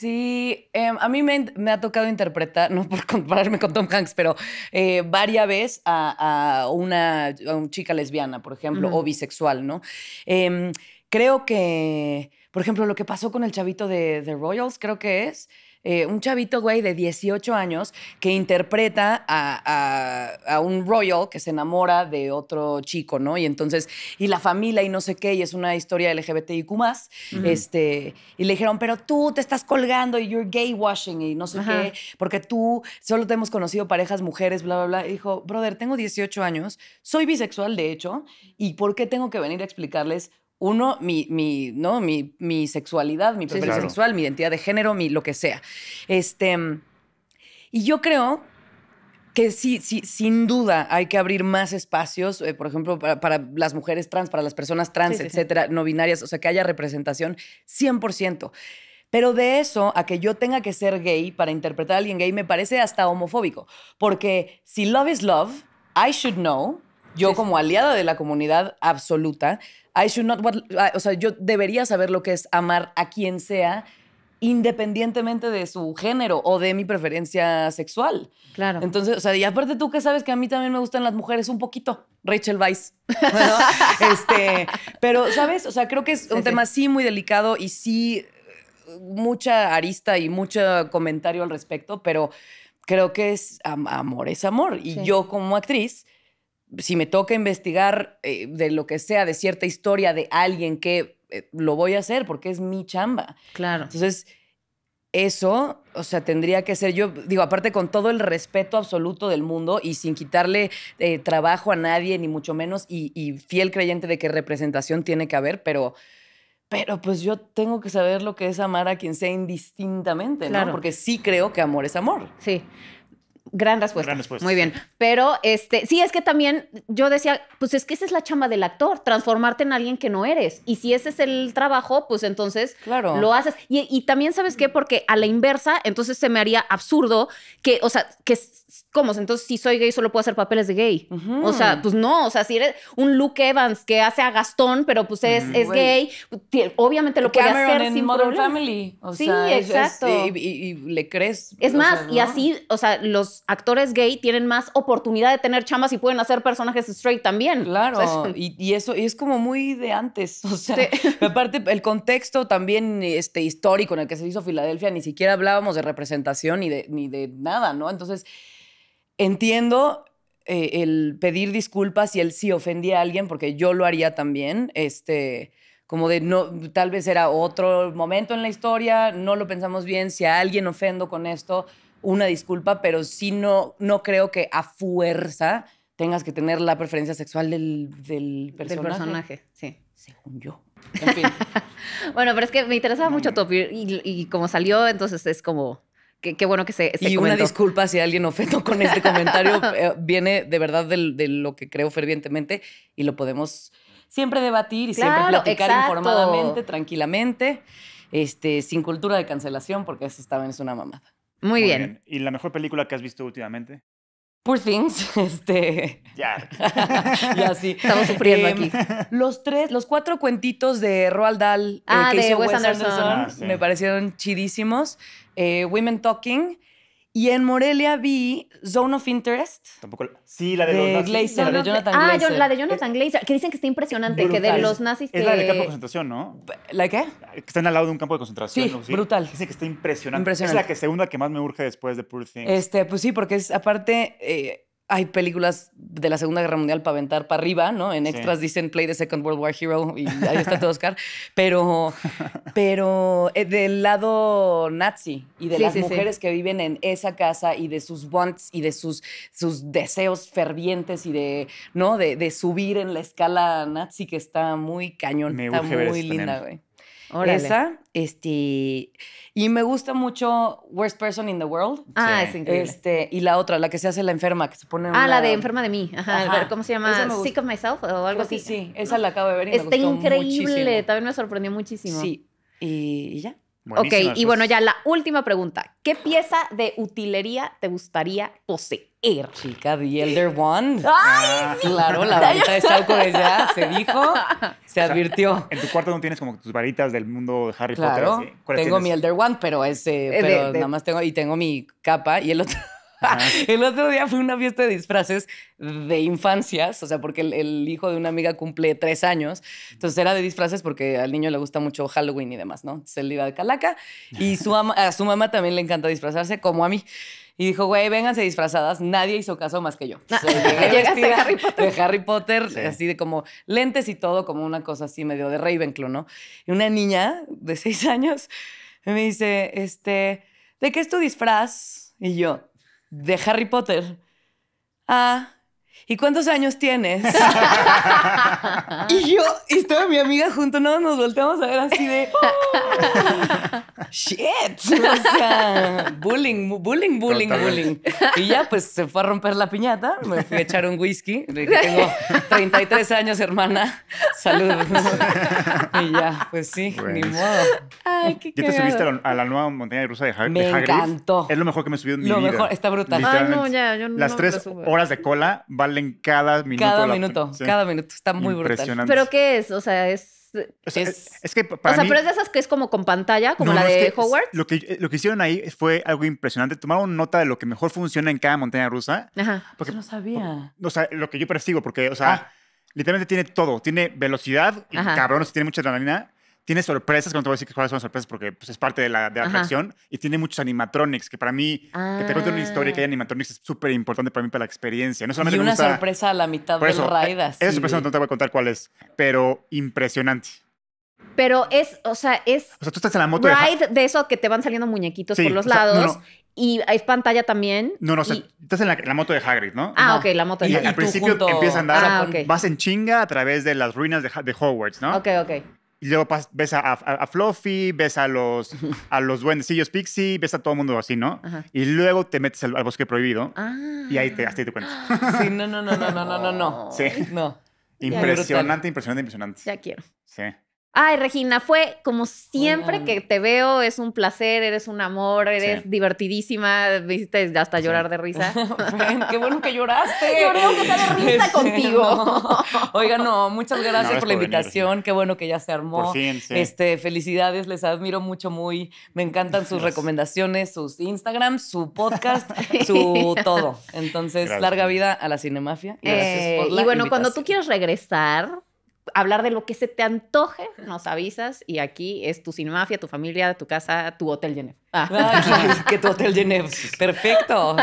Sí, em, a mí me, me ha tocado interpretar, no por compararme con Tom Hanks, pero eh, varias veces a, a una, a una chica lesbiana, por ejemplo, o bisexual, ¿no? Em, creo que, por ejemplo, lo que pasó con el chavito de The Royals, creo que es. eh, un chavito, güey, de 18 años que interpreta a, a- a un royal que se enamora de otro chico, ¿no? Y entonces, y la familia y no sé qué, y es una historia LGBTIQ más, Ujú. este, y le dijeron, pero tú te estás colgando y you're gay washing y no sé Ajá. qué, porque tú solo te hemos conocido parejas mujeres, bla, bla, bla. Y dijo, brother, tengo 18 años, soy bisexual, de hecho, ¿y por qué tengo que venir a explicarles Uno, mi, mi, ¿no? mi, mi sexualidad, mi sí, preferencia claro. sexual, mi identidad de género, mi lo que sea. Este, y yo creo que sí, sí, sin duda hay que abrir más espacios, eh, por ejemplo, para, para las mujeres trans, para las personas trans, Sí, sí, sí. etcétera, no binarias, o sea, que haya representación 100%. Pero de eso a que yo tenga que ser gay para interpretar a alguien gay me parece hasta homofóbico. Porque si love is love, I should know, yo Sí, como aliada de la comunidad absoluta, I should not, what- ah, o sea, yo debería saber lo que es amar a quien sea independientemente de su género o de mi preferencia sexual. Claro. Entonces, o sea, y aparte tú que sabes que a mí también me gustan las mujeres un poquito, Rachel Weisz. ¿no? este, pero, ¿sabes? O sea, creo que es un Sí, tema sí muy delicado y sí eh, mucha arista y mucho comentario al respecto, pero creo que es am- amor, es amor. Y Sí. yo como actriz, si me toca investigar eh, de lo que sea, de cierta historia de alguien que eh, lo voy a hacer porque es mi chamba. claro. Entonces, eso, o sea, tendría que ser yo, digo, aparte con todo el respeto absoluto del mundo y sin quitarle eh, trabajo a nadie, ni mucho menos, y, y fiel creyente de que representación tiene que haber, pero, pero pues yo tengo que saber lo que es amar a quien sea indistintamente, Claro. ¿no? Porque sí creo que amor es amor. Sí. Gran respuesta. Gran respuesta, Muy bien. Pero este, sí, es que también yo decía, pues es que esa es la chamba del actor, transformarte en alguien que no eres. Y si ese es el trabajo, pues entonces Claro. lo haces. Y, y también, ¿sabes qué? Porque a la inversa, entonces se me haría absurdo que, o sea, que, ¿cómo? Entonces, si soy gay, solo puedo hacer papeles de gay. O sea, pues no, o sea, si eres un Luke Evans que hace a Gastón, pero pues es, es gay, ti- obviamente lo puede hacer en sin Modern problema. Family. O Sí, sea, es- es- exacto. y, y- y le crees. Es más, sea, y así, o sea, los actores gay tienen más oportunidad de tener chamas y pueden hacer personajes straight también. Claro, O sea, y, y eso y es como muy de antes, o sea, Sí. aparte el contexto también este, histórico en el que se hizo Filadelfia, ni siquiera hablábamos de representación ni de, ni de nada, ¿no? Entonces, entiendo eh, el pedir disculpas y el si ofendí a alguien, porque yo lo haría también, este, como de no, tal vez era otro momento en la historia, no lo pensamos bien, si a alguien ofendo con esto, una disculpa, pero sí no, no creo que a fuerza tengas que tener la preferencia sexual del, del del personaje. personaje, sí. Según yo. En fin. Bueno, pero es que me interesaba mucho tu y, y como salió, entonces es como, qué qué bueno que se, se y una disculpa si alguien ofendió con este comentario. eh, viene de verdad de lo que creo fervientemente y lo podemos siempre debatir y siempre platicar exacto. informadamente, tranquilamente, este, sin cultura de cancelación, porque eso también es una mamada. Muy, bien. ¿Y la mejor película que has visto últimamente? Poor Things, este, Ya. ya sí. Estamos sufriendo Em, aquí. Los tres, los cuatro cuentitos de Roald Dahl eh, Ah, que de hizo Wes Wes Anderson. Anderson, Ah, sí. me parecieron chidísimos. Eh, Women Talking. Y en Morelia vi Zone of Interest Tampoco. Sí, la de, de los nazis. Glazer, de Jonathan ah, yo- la de Jonathan Glazer, que dicen que está impresionante, que de los nazis que... Es la de campo de concentración, ¿no? ¿La qué? Que están al lado de un campo de concentración. Sí, ¿no? brutal. Dice que está impresionante. Impresionante. Es la que segunda que más me urge después de Poor Things. Este, pues sí, porque es aparte. eh, hay películas de la Segunda Guerra Mundial para aventar para arriba, ¿no? En Sí. extras dicen Play the Second World War Hero y ahí está todo Oscar. Pero, pero eh, del lado nazi y de Sí, las sí, sí. mujeres que viven en esa casa y de sus wants y de sus, sus deseos fervientes y de, ¿no? De, de subir en la escala nazi que está muy cañón. Me está muy linda, güey. Órale. Esa, este. Y me gusta mucho Worst Person in the World. Ah, Sí. es increíble. Este, y la otra, la que se hace la enferma, que se pone. ah, una- la de Enferma de mí. Ajá. Ajá. ¿Cómo se llama? Sick of Myself o algo así. sí. Esa la acabo de ver y me Está gustó increíble. muchísimo. También me sorprendió muchísimo. Sí. Y, y ya. Ok, y bueno, pues. ya la última pregunta. ¿Qué pieza de utilería te gustaría poseer? Chica, The Elder Wand. Ah, Claro, la varita de Sauco ya se dijo, se advirtió. En tu cuarto no tienes como tus varitas del mundo de Harry Claro, Potter. ¿Cuáles tengo mi? Elder Wand, pero ese, Eh, pero de- nada más tengo, y tengo mi capa, y el otro, el otro día fue una fiesta de disfraces de infancias, o sea, porque el, el hijo de una amiga cumple tres años, entonces era de disfraces porque al niño le gusta mucho Halloween y demás, ¿no? Entonces él iba de calaca, y su ama- a su mamá también le encanta disfrazarse, como a mí. Y dijo, güey, vénganse disfrazadas. Nadie hizo caso más que yo. O sea, llegué Llegaste de Harry Potter. de Harry Potter, Sí. así de como lentes y todo, como una cosa así medio de Ravenclaw, ¿no? Y una niña de seis años me dice, este, ¿de qué es tu disfraz? Y yo, de Harry Potter. Ah, ¿y cuántos años tienes? y yo, y estaba mi amiga junto, no, nos volteamos a ver así de, shit, o sea, bullying, bullying, bullying, bullying. Y ya, pues se fue a romper la piñata, me fui a echar un whisky, le dije, tengo 33 años, hermana, salud. y ya, pues sí, ni modo. Ay, qué ¿Ya te subiste a la, a la nueva montaña rusa de, Hag Me de Hagrid? encantó. Es lo mejor que me he subido en mi Lo vida. mejor, está brutal. Ay, no, ya, yo no Las me tres subo. horas de cola valen cada minuto. Cada la- minuto, sí. cada minuto, está muy brutal. Impresionante. ¿Pero qué es? O sea, es... O sea, es- que O para sea, mí... pero es de esas que es como con pantalla, como No, la no, es de que Hogwarts. Lo que, lo que hicieron ahí fue algo impresionante. Tomaron nota de lo que mejor funciona en cada montaña rusa. Ajá. Porque, Yo no sabía. o sea, lo que yo percibo, porque, o sea, Ah. literalmente tiene todo. Tiene velocidad, y cabrón, o sea, tiene mucha adrenalina. Tiene sorpresas, que no te voy a decir cuáles son las sorpresas porque pues, es parte de la, de la atracción. Y tiene muchos animatronics, que para mí, que te cuenten una historia que hay Ah. animatronics es súper importante para mí, para la experiencia. No Y solamente me una gusta- sorpresa a la mitad Por del eso, raid. eh, así esa sorpresa de- no te voy a contar cuál es, pero impresionante. Pero es, o sea, es O sea, tú estás en la moto de... Ride de eso que te van saliendo muñequitos Sí, por los o sea, no, lados. no. Y hay pantalla también. No, no, o sea, y- estás en la, la moto de Hagrid, ¿no? Ah, ok, la moto de Y Hagrid. al principio junto- empieza a andar, Ah, con- ok. vas en chinga a través de las ruinas de, de Hogwarts, ¿no? Ok, ok. Y luego ves a, a, Fluffy, ves a los, a los duendecillos Pixie, ves a todo el mundo así, ¿no? Y luego te metes al, bosque prohibido ah. y ahí te, hasta ahí te cuentas. Sí, no, no, no, no, no, no, no. Sí. No. Impresionante, impresionante, impresionante. Ya quiero. Sí. Ay, Regina, fue como siempre Oigan. que te veo, es un placer, eres un amor, eres Sí. divertidísima, viste hasta llorar de risa. Qué bueno que lloraste. Lloré de risa contigo. no. Oiga, no, muchas gracias por la por venir, invitación. Qué bueno que ya se armó. Por fin, sí. Este, felicidades, les admiro mucho, muy. Me encantan sus recomendaciones, sus Instagram, su podcast, su todo. Entonces, Gracias. larga vida a la Cinemafia. Y gracias Eh, por la y bueno, cuando tú quieras regresar, hablar de lo que se te antoje, nos avisas y aquí es tu Cinemafia, tu familia, tu casa, tu hotel Genève. Ah. Que tu hotel Genève. Perfecto.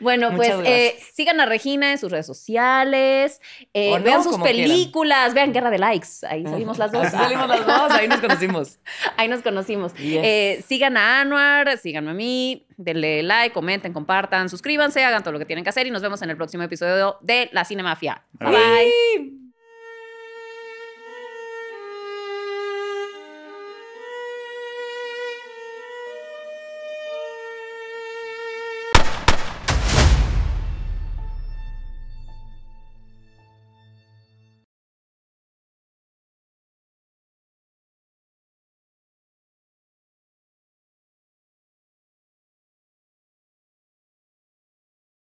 Bueno, pues eh, sigan a Regina en sus redes sociales, eh, no, vean sus quieran. películas, vean Guerra de Likes, ahí salimos las dos. Así salimos las dos, ahí nos conocimos. Ahí nos conocimos. Yes. Eh, sigan a Anuar, síganme a mí, denle like, comenten, compartan, suscríbanse, hagan todo lo que tienen que hacer y nos vemos en el próximo episodio de La Cinemafia. Bye. Bye.